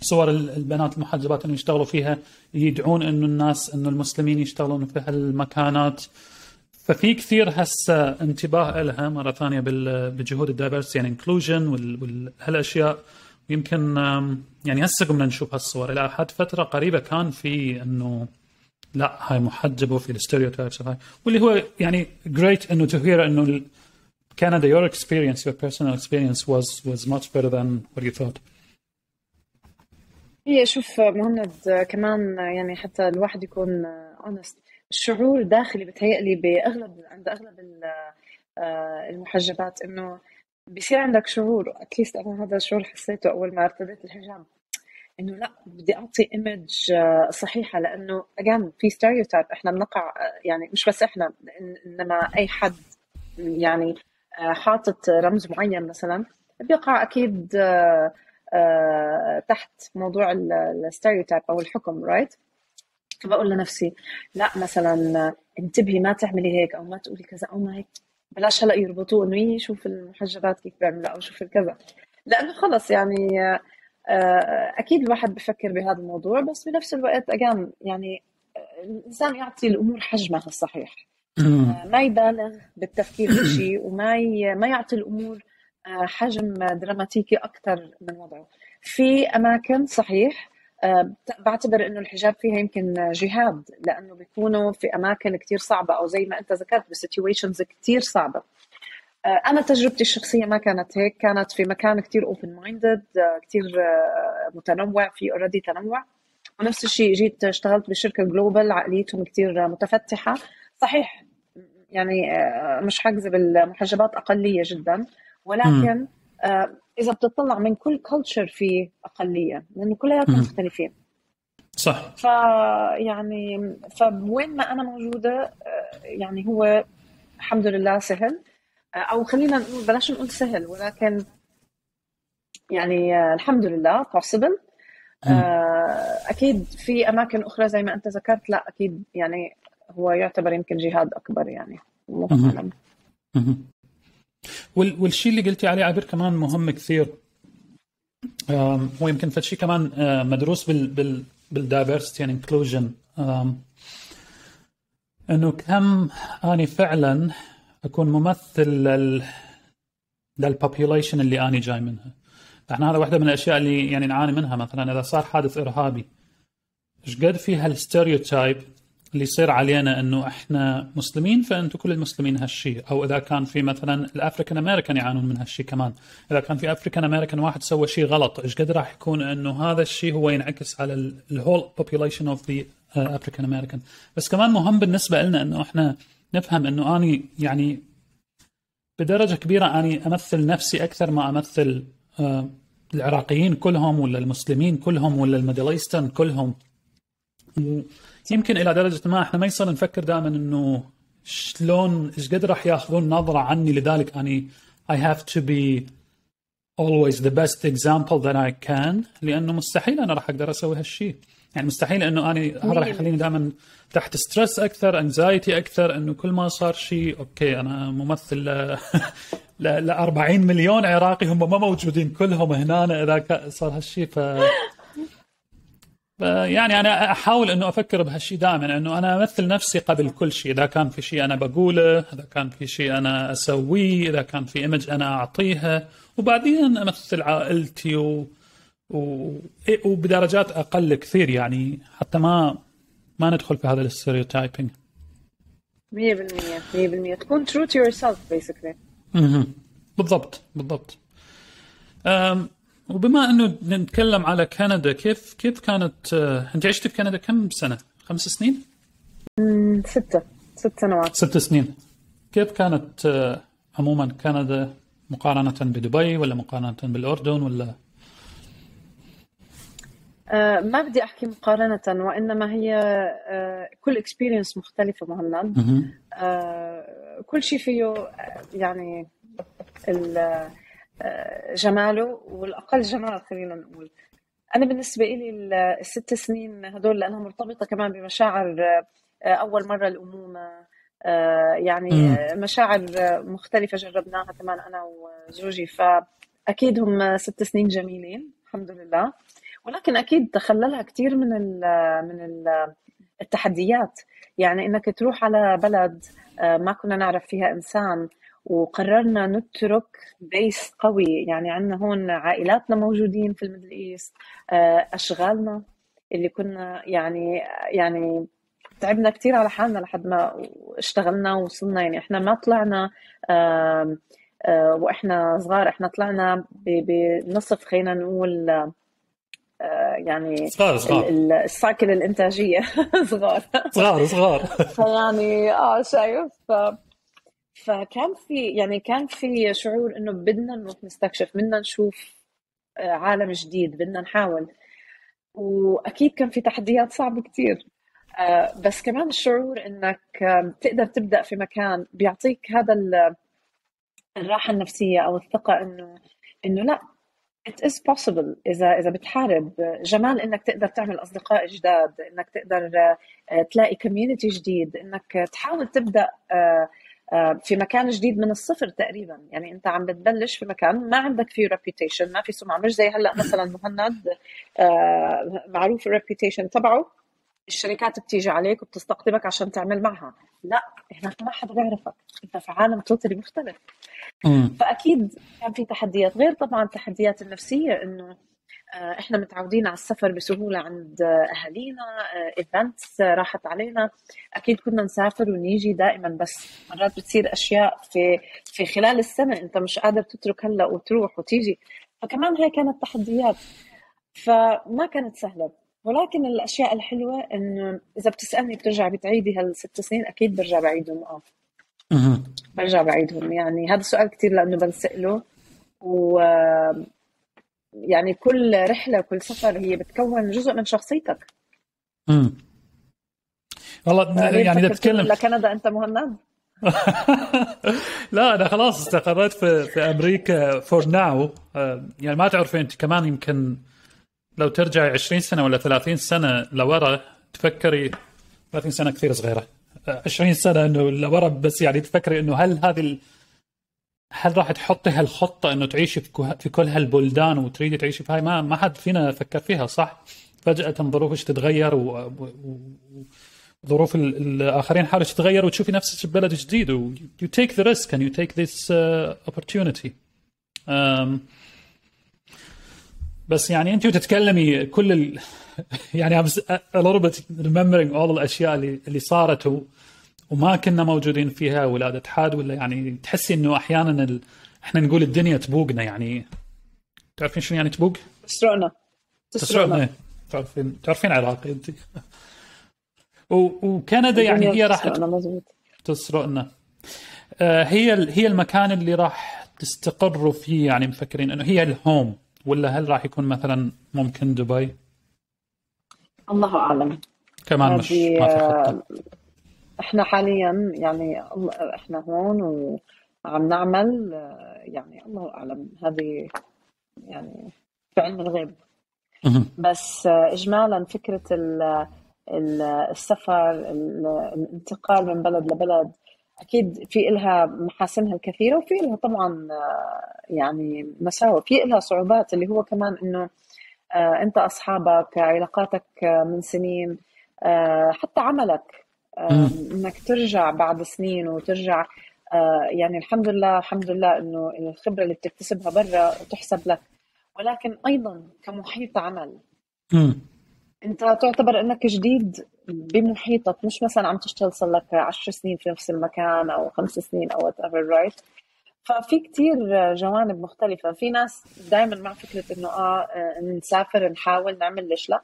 صور البنات المحجبات انه يشتغلوا فيها يدعون إنه الناس إنه المسلمين يشتغلون في هالمكانات. ففي كثير هسه انتباه لها مرة ثانية بجهود ال diversity يعني inclusion وهالاشياء ويمكن يعني هسه قمنا نشوف هالصور. إلى حد فترة قريبة كان في إنه لا هاي محجبه في ال stereotypes هاي واللي هو يعني great إنه to hear إنه Canada your experience your personal experience was was much better than what you thought. هي شوف مهند كمان يعني حتى الواحد يكون honest الشعور الداخلي بتهيألي بأغلب عند أغلب آه، المحجبات إنه بصير عندك شعور. at least أنا هذا الشعور حسيته أول ما ارتديت الحجاب. إنه لا بدي أعطي image آه، صحيحة لأنه again في stereotype إحنا بنقع آه، يعني مش بس إحنا إنما أي حد يعني حاطط رمز معين مثلا بيقع أكيد تحت موضوع ال stereotype أو الحكم right right? فبقول لنفسي؟ لا مثلا انتبهي ما تعملي هيك أو ما تقولي كذا. أو ما هيك بلاش هلأ يربطوه إنه يي شوف المحجبات كيف بيعملوا أو شوف الكذا لأنه خلص يعني آه، أكيد الواحد بفكر بهذا الموضوع بس بنفس الوقت again يعني الإنسان يعطي الأمور حجمها الصحيح. آه، ما يبالغ بالتفكير بشيء وما ما يعطي الأمور آه، حجم دراماتيكي أكثر من وضعه. في أماكن صحيح آه، بعتبر إنه الحجاب فيها يمكن جهاد لأنه بيكونوا في أماكن كثير صعبة أو زي ما أنت ذكرت ب situations كثير صعبة. آه، أنا تجربتي الشخصية ما كانت هيك كانت في مكان كثير open minded كثير متنوع في already تنوع. ونفس الشيء جيت اشتغلت بشركة global عقليتهم كثير متفتحة. صحيح يعني آه، مش حكذب المحجبات أقلية جدا. ولكن إذا بتطلع من كل culture في أقلية لأنه كلياتنا مختلفين صح. فيعني فوين ما أنا موجودة آه، يعني هو الحمد لله سهل. آه، أو خلينا نقول بلاش نقول سهل ولكن يعني آه، الحمد لله possible. أكيد في أماكن أخرى زي ما أنت ذكرت لا أكيد يعني هو يعتبر يمكن جهاد أكبر يعني الله والشيء اللي قلتي عليه عبير كمان مهم كثير. هو يمكن فشي كمان مدروس بال بال بال diversity يعني inclusion إنه كم أني فعلا أكون ممثل لل لل population اللي أني جاي منها. إحنا هذا واحدة من الأشياء اللي يعني نعاني منها. مثلا إذا صار حادث إرهابي إيش قد في هال stereotype اللي يصير علينا إنه إحنا مسلمين فانتم كل المسلمين هالشيء أو إذا كان في مثلا ال African American يعانون من هالشيء كمان. إذا كان في African American واحد سوى شيء غلط إيش قد راح يكون إنه هذا الشيء هو ينعكس على ال whole population of the African American بس كمان مهم بالنسبة لنا إنه إحنا نفهم إنه أني يعني بدرجة كبيرة أني أمثل نفسي أكثر ما أمثل uh, العراقيين كلهم ولا المسلمين كلهم ولا ال Middle Eastern كلهم. يمكن إلى درجة ما إحنا ما يصير نفكر دائما إنه شلون إيش قد راح ياخذون نظرة عني لذلك. اني I have to be always the best example that I can لأنه مستحيل أنا راح أقدر أسوي هالشيء يعني مستحيل إنه اني هذا راح يخليني دائما تحت stress أكثر anxiety أكثر إنه كل ما صار شيء okay أنا ممثل ل ل 40 مليون عراقي هم ما موجودين كلهم هنا إذا صار هالشيء ف يعني أنا أحاول أنه أفكر بهالشيء دائما أنه أنا أمثل نفسي قبل كل شيء. إذا كان في شيء أنا بقوله إذا كان في شيء أنا أسويه إذا كان في image أنا أعطيها. وبعدين أمثل عائلتي و... و... وبدرجات أقل كثير يعني. حتى ما ما ندخل في هذا الستيريوتايبنج. 100% 100% تكون true to yourself basically. بالضبط بالضبط. وبما أنه نتكلم على كندا كيف كيف كانت آه، أنت عشت في كندا كم سنة؟ خمس سنين؟ ستة. ست سنوات. ست سنين. كيف كانت آه، عموما كندا؟ مقارنة بدبي ولا مقارنة بالأردن ولا؟ آه، ما بدي أحكي مقارنة وإنما هي كل اكسبيرينس مختلفة مهند كل شيء فيه يعني جماله والأقل جمال خلينا نقول. أنا بالنسبة لي الست سنين هدول لأنها مرتبطة كمان بمشاعر أول مرة الأمومة يعني مشاعر مختلفة جربناها كمان أنا وزوجي فأكيد هم ست سنين جميلين الحمد لله. ولكن أكيد تخللها كثير من ال من ال التحديات. يعني إنك تروح على بلد آه، ما كنا نعرف فيها إنسان وقررنا نترك base قوي يعني عندنا هون عائلاتنا موجودين في ال Middle East آه، أشغالنا اللي كنا يعني يعني تعبنا كثير على حالنا لحد ما اشتغلنا ووصلنا يعني إحنا ما طلعنا آه، وإحنا صغار إحنا طلعنا بنصف خلينا نقول آه، يعني صغار صغار. السايكل الإنتاجية صغار. صغار صغار. فيعني آه شايف ف... فكان في يعني كان في شعور إنه بدنا نروح نستكشف بدنا نشوف آه، عالم جديد بدنا نحاول. وأكيد كان في تحديات صعبة كثير آه، بس كمان الشعور إنك تقدر تبدأ في مكان بيعطيك هذا الراحة النفسية أو الثقة إنه إنه لا it is possible. إذا إذا بتحارب جمال إنك تقدر تعمل أصدقاء جداد إنك تقدر آه، تلاقي community جديد إنك تحاول تبدأ في مكان جديد من الصفر تقريبا. يعني أنت عم بتبلش في مكان ما عندك فيه reputation ما في سمعة. مش زي هلأ مثلا مهند معروف ال reputation تبعه. الشركات بتيجي عليك وبتستقطبك عشان تعمل معها. لا هناك ما حدا بيعرفك. أنت في عالم totally مختلف. فأكيد كان في تحديات. غير طبعا التحديات النفسية إنه آه، إحنا متعودين على السفر بسهولة عند أهالينا events آه، راحت علينا. أكيد كنا نسافر ونيجي دائما بس مرات بتصير أشياء في في خلال السنة أنت مش قادر تترك هلأ وتروح وتيجي. فكمان هي كانت تحديات. فما كانت سهلة. ولكن الأشياء الحلوة انه إذا بتسألني بترجع بتعيدي هالست سنين أكيد برجع بعيدهم. آه. برجع بعيدهم. يعني هذا السؤال كثير لأنه بنسأله. و يعني كل رحلة كل سفر هي بتكون جزء من شخصيتك. امم والله يعني إذا بتكلم لكندا أنت مهند لا أنا خلاص استقريت في في أمريكا فور ناو يعني ما تعرفين أنت كمان يمكن لو ترجعي 20 سنة ولا 30 سنة لورا تفكري 30 سنة كثير صغيرة. 20 سنة إنه لورا بس يعني تفكري إنه هل هذه. هل راح تحطي هالخطة إنه تعيشي في كل هالبلدان وتريدي تعيشي في هاي ما ما حد فينا فكر فيها صح؟ فجأة ظروفك تتغير و... ظروف الآخرين حالك تتغير وتشوفي نفسك ببلد جديد و you take the risk and you take this uh, opportunity. Um, بس يعني أنت وتتكلمي كل ال... يعني I'm a little bit remembering all الاشياء اللي اللي صارت و... وما كنا موجودين فيها ولادة حاد ولا يعني تحسي إنه أحيانا ال... إحنا نقول الدنيا تبوقنا يعني. تعرفين شنو يعني تبوق؟ تسرقنا تسرقنا. تعرفين تعرفين عراقي أنت؟ و... وكندا يعني هي راح تسرقنا آه هي هي المكان اللي راح تستقروا فيه يعني مفكرين إنه هي الهوم ولا هل راح يكون مثلا ممكن دبي؟ الله أعلم. كمان مش ما في خطة. إحنا حاليا يعني إحنا هون وعم نعمل يعني الله أعلم هذه يعني في علم الغيب بس اجمالا فكرة السفر الانتقال من بلد لبلد أكيد في لها محاسنها الكثيرة وفي لها طبعا يعني مساوئ. في لها صعوبات اللي هو كمان إنه آه، أنت أصحابك علاقاتك من سنين آه، حتى عملك آه، إنك ترجع بعد سنين وترجع يعني الحمد لله الحمد لله إنه الخبرة اللي بتكتسبها برا تحسب لك. ولكن أيضا كمحيط عمل. أنت تعتبر إنك جديد بمحيطك مش مثلا عم تشتغل صار لك 10 سنين في نفس المكان أو خمس سنين أو whatever right ففي كتير جوانب مختلفة. في ناس دائما مع فكرة إنه آه نسافر نحاول نعمل ليش لا؟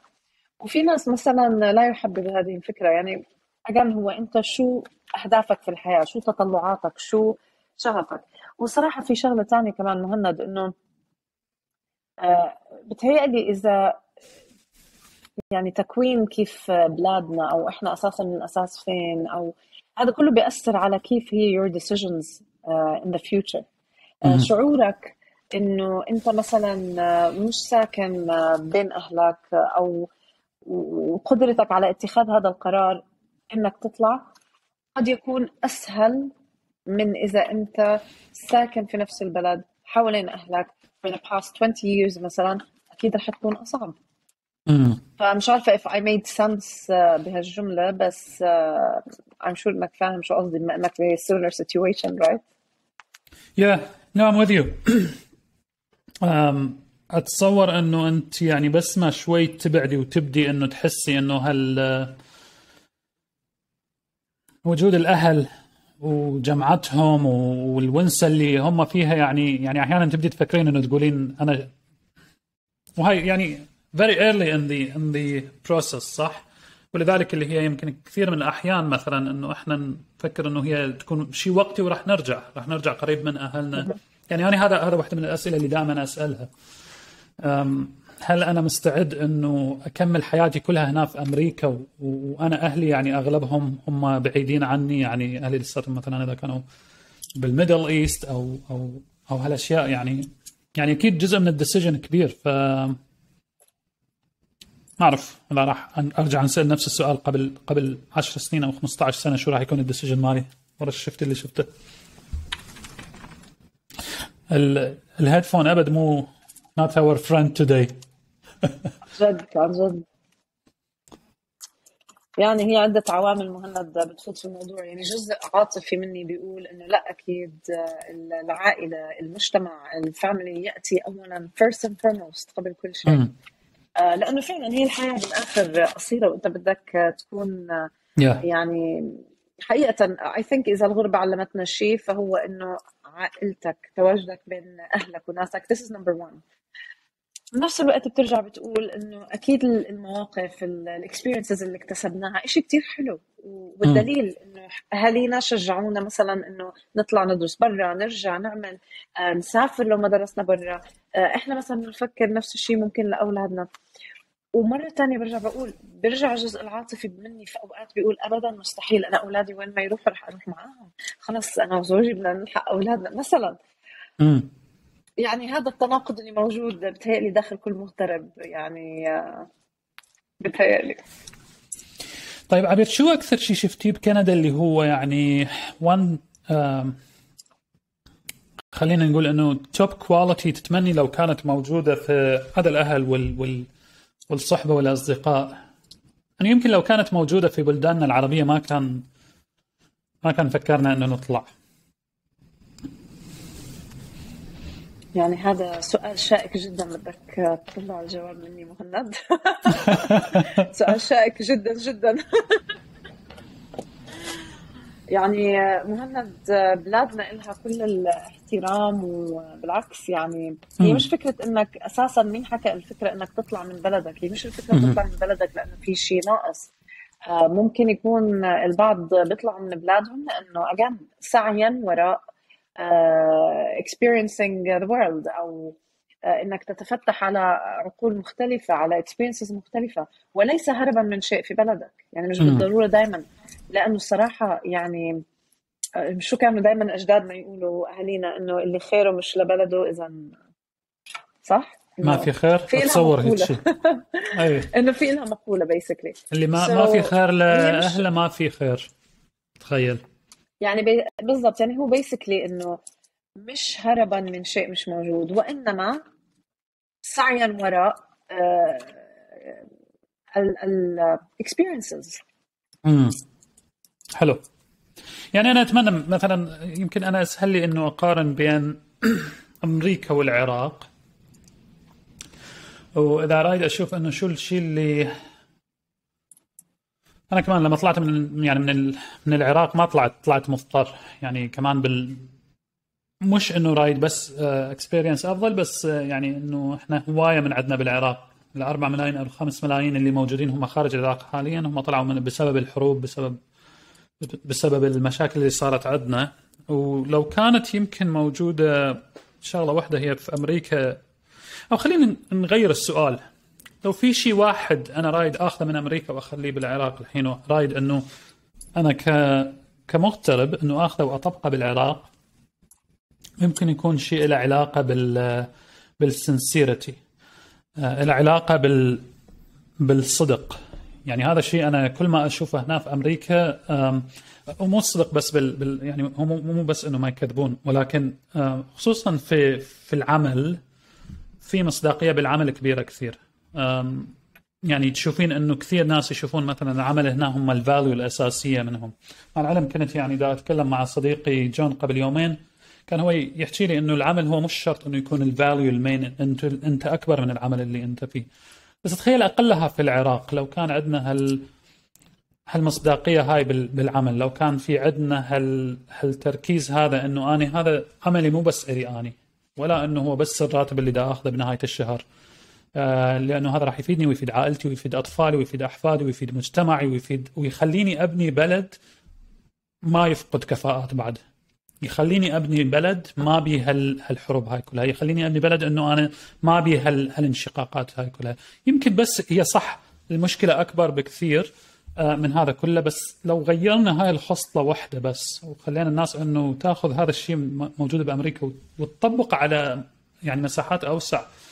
وفي ناس مثلا لا يحبب هذه الفكرة. يعني again هو أنت شو أهدافك في الحياة؟ شو تطلعاتك؟ شو شغفك؟ وصراحة في شغلة تانية كمان مهند إنه آه بتهيألي إذا يعني تكوين كيف بلادنا أو إحنا أساسا من الأساس فين أو هذا كله بيأثر على كيف هي your decisions uh, in the future. uh, شعورك إنه أنت مثلا مش ساكن بين أهلك أو وقدرتك على اتخاذ هذا القرار إنك تطلع قد يكون أسهل من إذا أنت ساكن في نفس البلد حوالين أهلك for the past 20 years مثلا أكيد رح تكون أصعب. فمش عارفة if I made sense بهالجملة بس I'm sure إنك فاهم شو قصدي بما إنك في similar situation right yeah. No I'm with you. Um, أتصور إنه أنت يعني بس ما شوي تبعدي وتبدي إنه تحسي إنه هال وجود الأهل وجمعتهم والونسه اللي هم فيها يعني يعني أحيانا تبدي تفكرين إنه تقولين أنا وهي يعني very early in the in the process صح؟ ولذلك اللي هي يمكن كثير من الأحيان مثلا إنه إحنا نفكر إنه هي تكون شيء وقتي وراح نرجع راح نرجع قريب من أهلنا يعني أنا هذا هذا واحدة من الأسئلة اللي دائما أسألها هل أنا مستعد إنه أكمل حياتي كلها هنا في أمريكا وأنا أهلي يعني أغلبهم هم بعيدين عني يعني أهلي لسه مثلا إذا كانوا بال Middle East أو أو أو هالأشياء يعني. يعني أكيد جزء من ال decision كبير ف ما أعرف إذا راح أرجع نسال نفس السؤال قبل قبل 10 سنين أو 15 سنة شو راح يكون ال decision مالي؟ ورا ال shift اللي شفته. ال headphone أبد مو not our friend today. جد عن جد. يعني هي عدة عوامل مهند بتفوت في الموضوع. يعني جزء عاطفي مني بيقول إنه لا أكيد العائلة المجتمع الفاميلي يأتي اولا first and foremost قبل كل شيء. آه، لأنه فعلا هي الحياة بالآخر قصيرة وأنت بدك تكون yeah. يعني حقيقة I think إذا الغربة علمتنا شيء فهو إنه عائلتك تواجدك بين أهلك وناسك. This is number one. بنفس الوقت بترجع بتقول إنه أكيد المواقف الاكسبيرينسز اللي اكتسبناها شيء كتير حلو. والدليل إنه أهالينا شجعونا مثلا إنه نطلع ندرس برا نرجع نعمل آه، نسافر لو ما درسنا برا. آه، إحنا مثلا بنفكر نفس الشيء ممكن لأولادنا. ومرة تانية برجع بقول برجع الجزء العاطفي مني في أوقات بيقول أبدا مستحيل أنا أولادي وين ما يروحوا رح أروح معاهم. خلص أنا وزوجي بدنا نلحق أولادنا مثلا. يعني هذا التناقض اللي موجود بتهيألي داخل كل مغترب يعني آه، بتهيألي. طيب عبير شو أكثر شيء شفتيه بكندا اللي هو يعني وان خلينا نقول إنه توب كواليتي تتمني لو كانت موجودة في هذا الأهل وال, وال والصحبة والأصدقاء؟ يعني يمكن لو كانت موجودة في بلداننا العربية ما كان ما كان فكرنا إنه نطلع. يعني هذا سؤال شائك جدا بدك تطلع الجواب مني مهند. سؤال شائك جدا جدا. يعني مهند بلادنا لها كل الاحترام وبالعكس يعني هي مش فكرة إنك أساسا مين حكى الفكرة إنك تطلع من بلدك؟ هي مش الفكرة تطلع من بلدك لأنه في شيء ناقص. آه، ممكن يكون البعض بيطلعوا من بلادهم لأنه اجان سعيا وراء experiencing the world أو uh, إنك تتفتح على عقول مختلفة على experiences مختلفة. وليس هربا من شيء في بلدك. يعني مش بالضرورة دائما لأنه الصراحة يعني آه، شو كانوا دائما أجدادنا يقولوا أهالينا إنه اللي خيره مش لبلده إذا. صح؟ ما في خير؟ تصور هيك شيء. إنه في لها مقولة basically اللي ما so, ما في خير لاهله ما في خير. تخيل. يعني. بالضبط يعني هو basically إنه مش هربا من شيء مش موجود وإنما سعيا وراء ال experiences امم حلو. يعني أنا أتمنى مثلا يمكن أنا أسهل لي إنه أقارن بين أمريكا والعراق. وإذا رايد أشوف إنه شو الشيء اللي أنا كمان لما طلعت من يعني من من العراق ما طلعت طلعت مضطر. يعني كمان بال مش إنه رايد بس اكسبيرينس آه، أفضل بس آه، يعني إنه إحنا هواية من عندنا بالعراق. الأربع ملايين أو الخمس ملايين اللي موجودين هم خارج العراق حاليا هم طلعوا من بسبب الحروب بسبب بسبب المشاكل اللي صارت عندنا. ولو كانت يمكن موجودة شغله واحدة هي في أمريكا. أو خلينا نغير السؤال. لو في شيء واحد أنا رايد آخذه من أمريكا وأخليه بالعراق الحين رايد أنه أنا ك كمغترب أنه آخذه وأطبقه بالعراق يمكن يكون شيء له علاقة بال بالسنسيرتي آه، له علاقة بال بالصدق. يعني هذا الشيء أنا كل ما أشوفه هنا في أمريكا ومو الصدق بس بال, بال يعني هو مو بس إنه ما يكذبون ولكن خصوصا في في العمل في مصداقية بالعمل كبيرة كثير. يعني تشوفين إنه كثير ناس يشوفون مثلا العمل هنا هم ال value الأساسية منهم. مع العلم كنت يعني دا أتكلم مع صديقي جون قبل يومين كان هو يحكي لي إنه العمل هو مش شرط إنه يكون ال value ال main أنت أنت أكبر من العمل اللي أنت فيه. بس تخيل أقلها في العراق لو كان عندنا هال هالمصداقية هاي بالعمل لو كان في عندنا هال هالتركيز هذا إنه أنا هذا عملي مو بس إلي اني ولا إنه هو بس الراتب اللي دا آخذه بنهاية الشهر. لأنه هذا راح يفيدني ويفيد عائلتي ويفيد أطفالي ويفيد أحفادي ويفيد مجتمعي ويفيد ويخليني أبني بلد ما يفقد كفاءات بعد. يخليني أبني بلد ما بي هال هالحروب هاي كلها. يخليني أبني بلد إنه أنا ما بي هال هالانشقاقات هاي كلها. يمكن بس هي صح. المشكلة أكبر بكثير آه، من هذا كله. بس لو غيرنا هاي الخصلة واحدة بس وخلينا الناس إنه تاخذ هذا الشيء موجود بأمريكا وتطبق على يعني مساحات أوسع آه،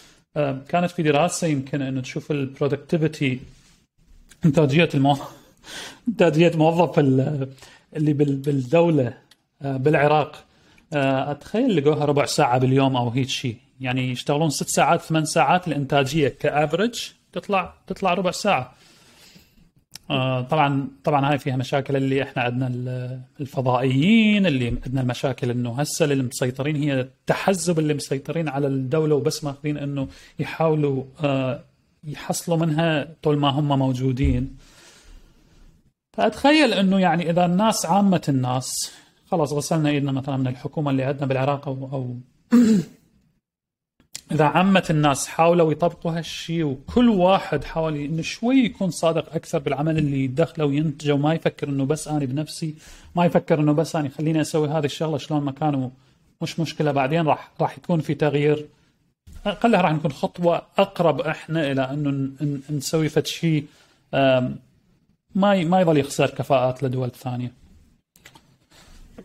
كانت في دراسة يمكن انه تشوف ال productivity إنتاجية المو... إنتاجية موظف اللي بالدولة آه، بالعراق. أتخيل لقوها ربع ساعة باليوم أو هيك شيء يعني يشتغلون ست ساعات ثمان ساعات الإنتاجية ك average تطلع تطلع ربع ساعة. آه طبعا طبعا هاي فيها مشاكل اللي إحنا عندنا الفضائيين اللي عندنا المشاكل إنه هسه اللي مسيطرين هي التحزب اللي مسيطرين على الدولة وبس ماخذين إنه يحاولوا آه يحصلوا منها طول ما هم موجودين. فأتخيل إنه يعني إذا الناس عامة الناس خلاص غسلنا إيدنا مثلا من الحكومة اللي عندنا بالعراق أو أو إذا عامه الناس حاولوا يطبقوا هالشيء وكل واحد حاول إنه شوي يكون صادق أكثر بالعمل اللي يدخله وينتجه وما يفكر إنه بس أنا بنفسي ما يفكر إنه بس أنا خليني أسوي هذه الشغلة شلون ما كانوا مش مشكلة بعدين راح راح يكون في تغيير أقلها راح نكون خطوة أقرب إحنا إلى إنه نسوي فد شيء ما ما يظل يخسر كفاءات لدول ثانية.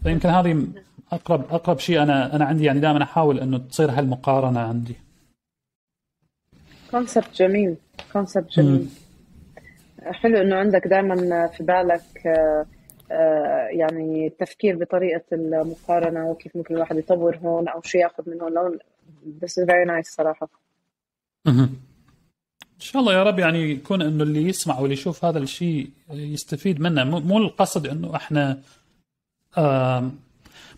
فيمكن هذه اقرب أقرب شيء أنا أنا عندي يعني دائما أحاول إنه تصير هالمقارنة عندي. concept جميل concept جميل. حلو إنه عندك دائما في بالك آه، آه، يعني التفكير بطريقة المقارنة وكيف ممكن الواحد يطور هون أو شيء يأخذ من هون. لهون بس very nice صراحة. إن شاء الله يا رب يعني يكون إنه اللي يسمع واللي يشوف هذا الشيء يستفيد منه. مو القصد إنه إحنا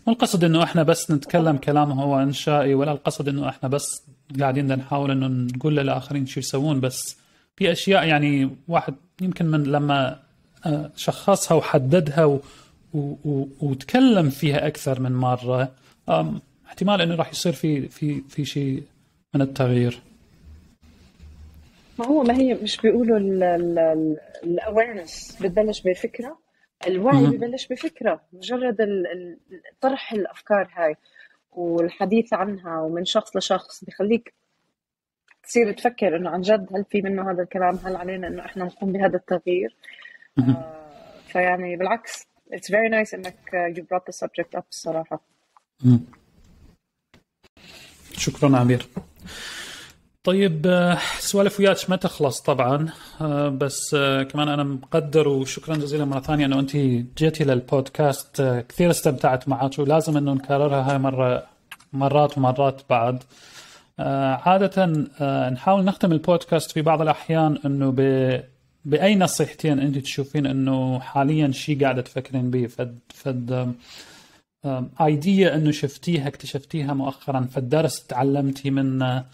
مو القصد إنه إحنا بس نتكلم كلام هو إنشائي ولا القصد إنه إحنا بس قاعدين نحاول إنه نقول للآخرين شو يسوون بس في أشياء يعني واحد يمكن من لما آه، شخصها وحددها و و و وتكلم فيها أكثر من مرة احتمال إنه راح يصير في في في شيء من التغيير. ما هو ما هي مش بيقولوا الاويرنس بتبلش بفكرة؟ الوعي ببلش بفكرة مجرد طرح الأفكار هاي والحديث عنها ومن شخص لشخص بخليك تصير تفكر إنه عن جد هل في منه هذا الكلام؟ هل علينا إنه إحنا نقوم بهذا التغيير؟ آه فيعني بالعكس it's very nice إنك you brought the subject up الصراحة. شكرا عمير طيب آه، سوالف وياك ما تخلص طبعا. آه، بس آه، كمان أنا مقدر وشكرا جزيلا مرة ثانية إنه أنت جيتي للبودكاست كثير استمتعت معك ولازم إنه نكررها هاي مرة مرات ومرات بعد. عادة نحاول نختم البودكاست في بعض الأحيان أنه ب... بأي نصيحتين أنت تشوفين أنه حاليا شيء قاعدة تفكرين به فد فد ايديا أنه شفتيها اكتشفتيها مؤخرا فد درس تعلمتي منه.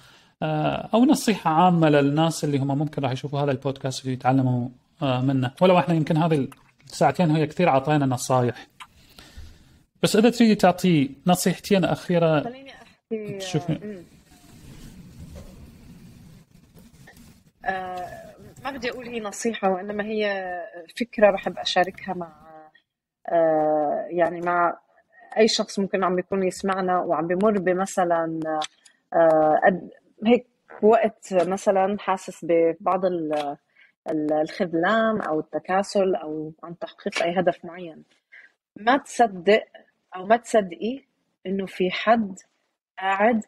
أو نصيحة عامة للناس اللي هم ممكن راح يشوفوا هذا البودكاست ويتعلموا آه، منه. ولو إحنا يمكن هذه الساعتين هي كثير أعطينا نصائح بس إذا تريدي تعطي نصيحتين أخيرة خليني أحكي شوفي آه ما بدي أقول هي نصيحة وإنما هي فكرة بحب أشاركها مع آه يعني مع أي شخص ممكن عم بيكون يسمعنا وعم بمر بمثلا آه، هيك وقت مثلا حاسس ببعض الخذلان أو التكاسل أو عن تحقيق أي هدف معين. ما تصدق أو ما تصدقي إنه في حد قاعد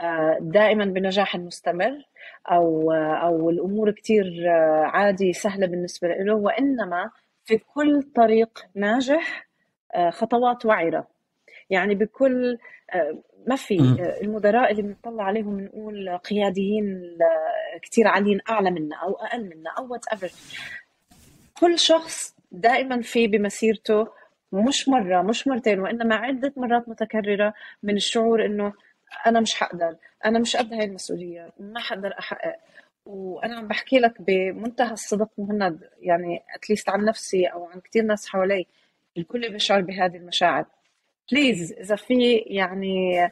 آه، دائما بنجاح مستمر أو أو الأمور كثير عادي سهلة بالنسبة له وإنما في كل طريق ناجح آه، خطوات وعره يعني بكل آه، ما في آه، المدراء اللي بنطلع عليهم بنقول قياديين كثير عاليين أعلى منا أو أقل منا أو whatever كل شخص دائما في بمسيرته مش مرة مش مرتين وإنما عدة مرات متكررة من الشعور إنه أنا مش حقدر أنا مش قد هاي المسؤولية ما حقدر أحقق. وأنا عم بحكي لك بمنتهى الصدق مهند يعني at least عن نفسي أو عن كثير ناس حوالي الكل بيشعر بهذه المشاعر. please إذا في يعني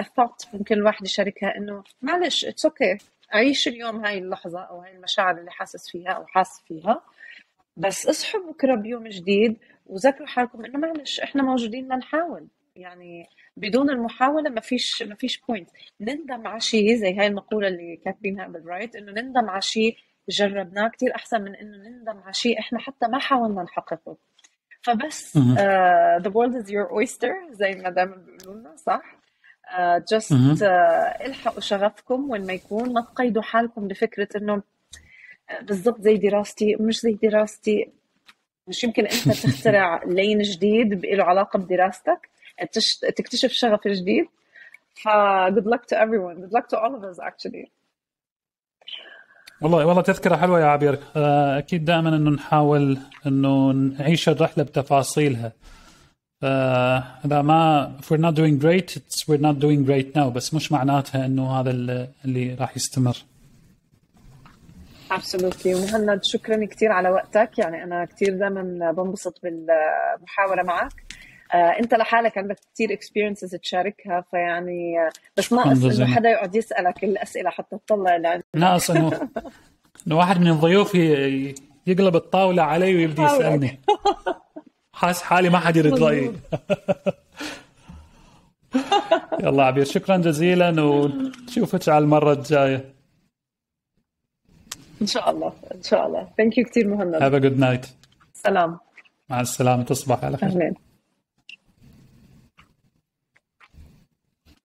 الثوت uh, ممكن الواحد يشاركها إنه معلش it's okay okay. عيش اليوم هاي اللحظة أو هاي المشاعر اللي حاسس فيها أو حاسس فيها. بس اصحوا بكرة بيوم جديد وذكروا حالكم إنه معلش إحنا موجودين لنحاول يعني بدون المحاولة ما فيش ما فيش point نندم على شيء زي هاي المقولة اللي كاتبينها بال right إنه نندم على شيء جربناه كثير أحسن من إنه نندم على شيء إحنا حتى ما حاولنا نحققه. فبس uh, the world is your oyster زي ما دائما بيقولوا لنا صح؟ uh, just uh, الحقوا شغفكم وين ما يكون ما تقيدوا حالكم بفكرة إنه بالضبط زي دراستي مش زي دراستي. مش يمكن أنت تخترع لين جديد له علاقة بدراستك تكتشف شغف جديد. ف good luck to everyone. Good luck to all of us actually. والله والله تذكرة حلوة يا عبير. آه، أكيد دائما أنه نحاول أنه نعيش الرحلة بتفاصيلها. آه، إذا ما if we're not doing great it's we're not doing great now. بس مش معناتها أنه هذا اللي راح يستمر. Absolutely. ومهند شكرا كثير على وقتك. يعني أنا كثير دائما بنبسط بالمحاورة معك. انت لحالك عندك كثير experiences تشاركها فيعني آه، بس ناقص إنه حدا يقعد يسألك الأسئلة حتى تطلع اللي ناقص انه إنه واحد من الضيوف يقلب الطاولة علي ويبدي يسألني. حاس حالي ما حد يرد رأيي. يلا عبير شكرا جزيلا ونشوفك على المرة الجاية. إن شاء الله إن شاء الله. thank you كثير مهند. have a good night سلام. مع السلامة تصبح على خير. أهلين.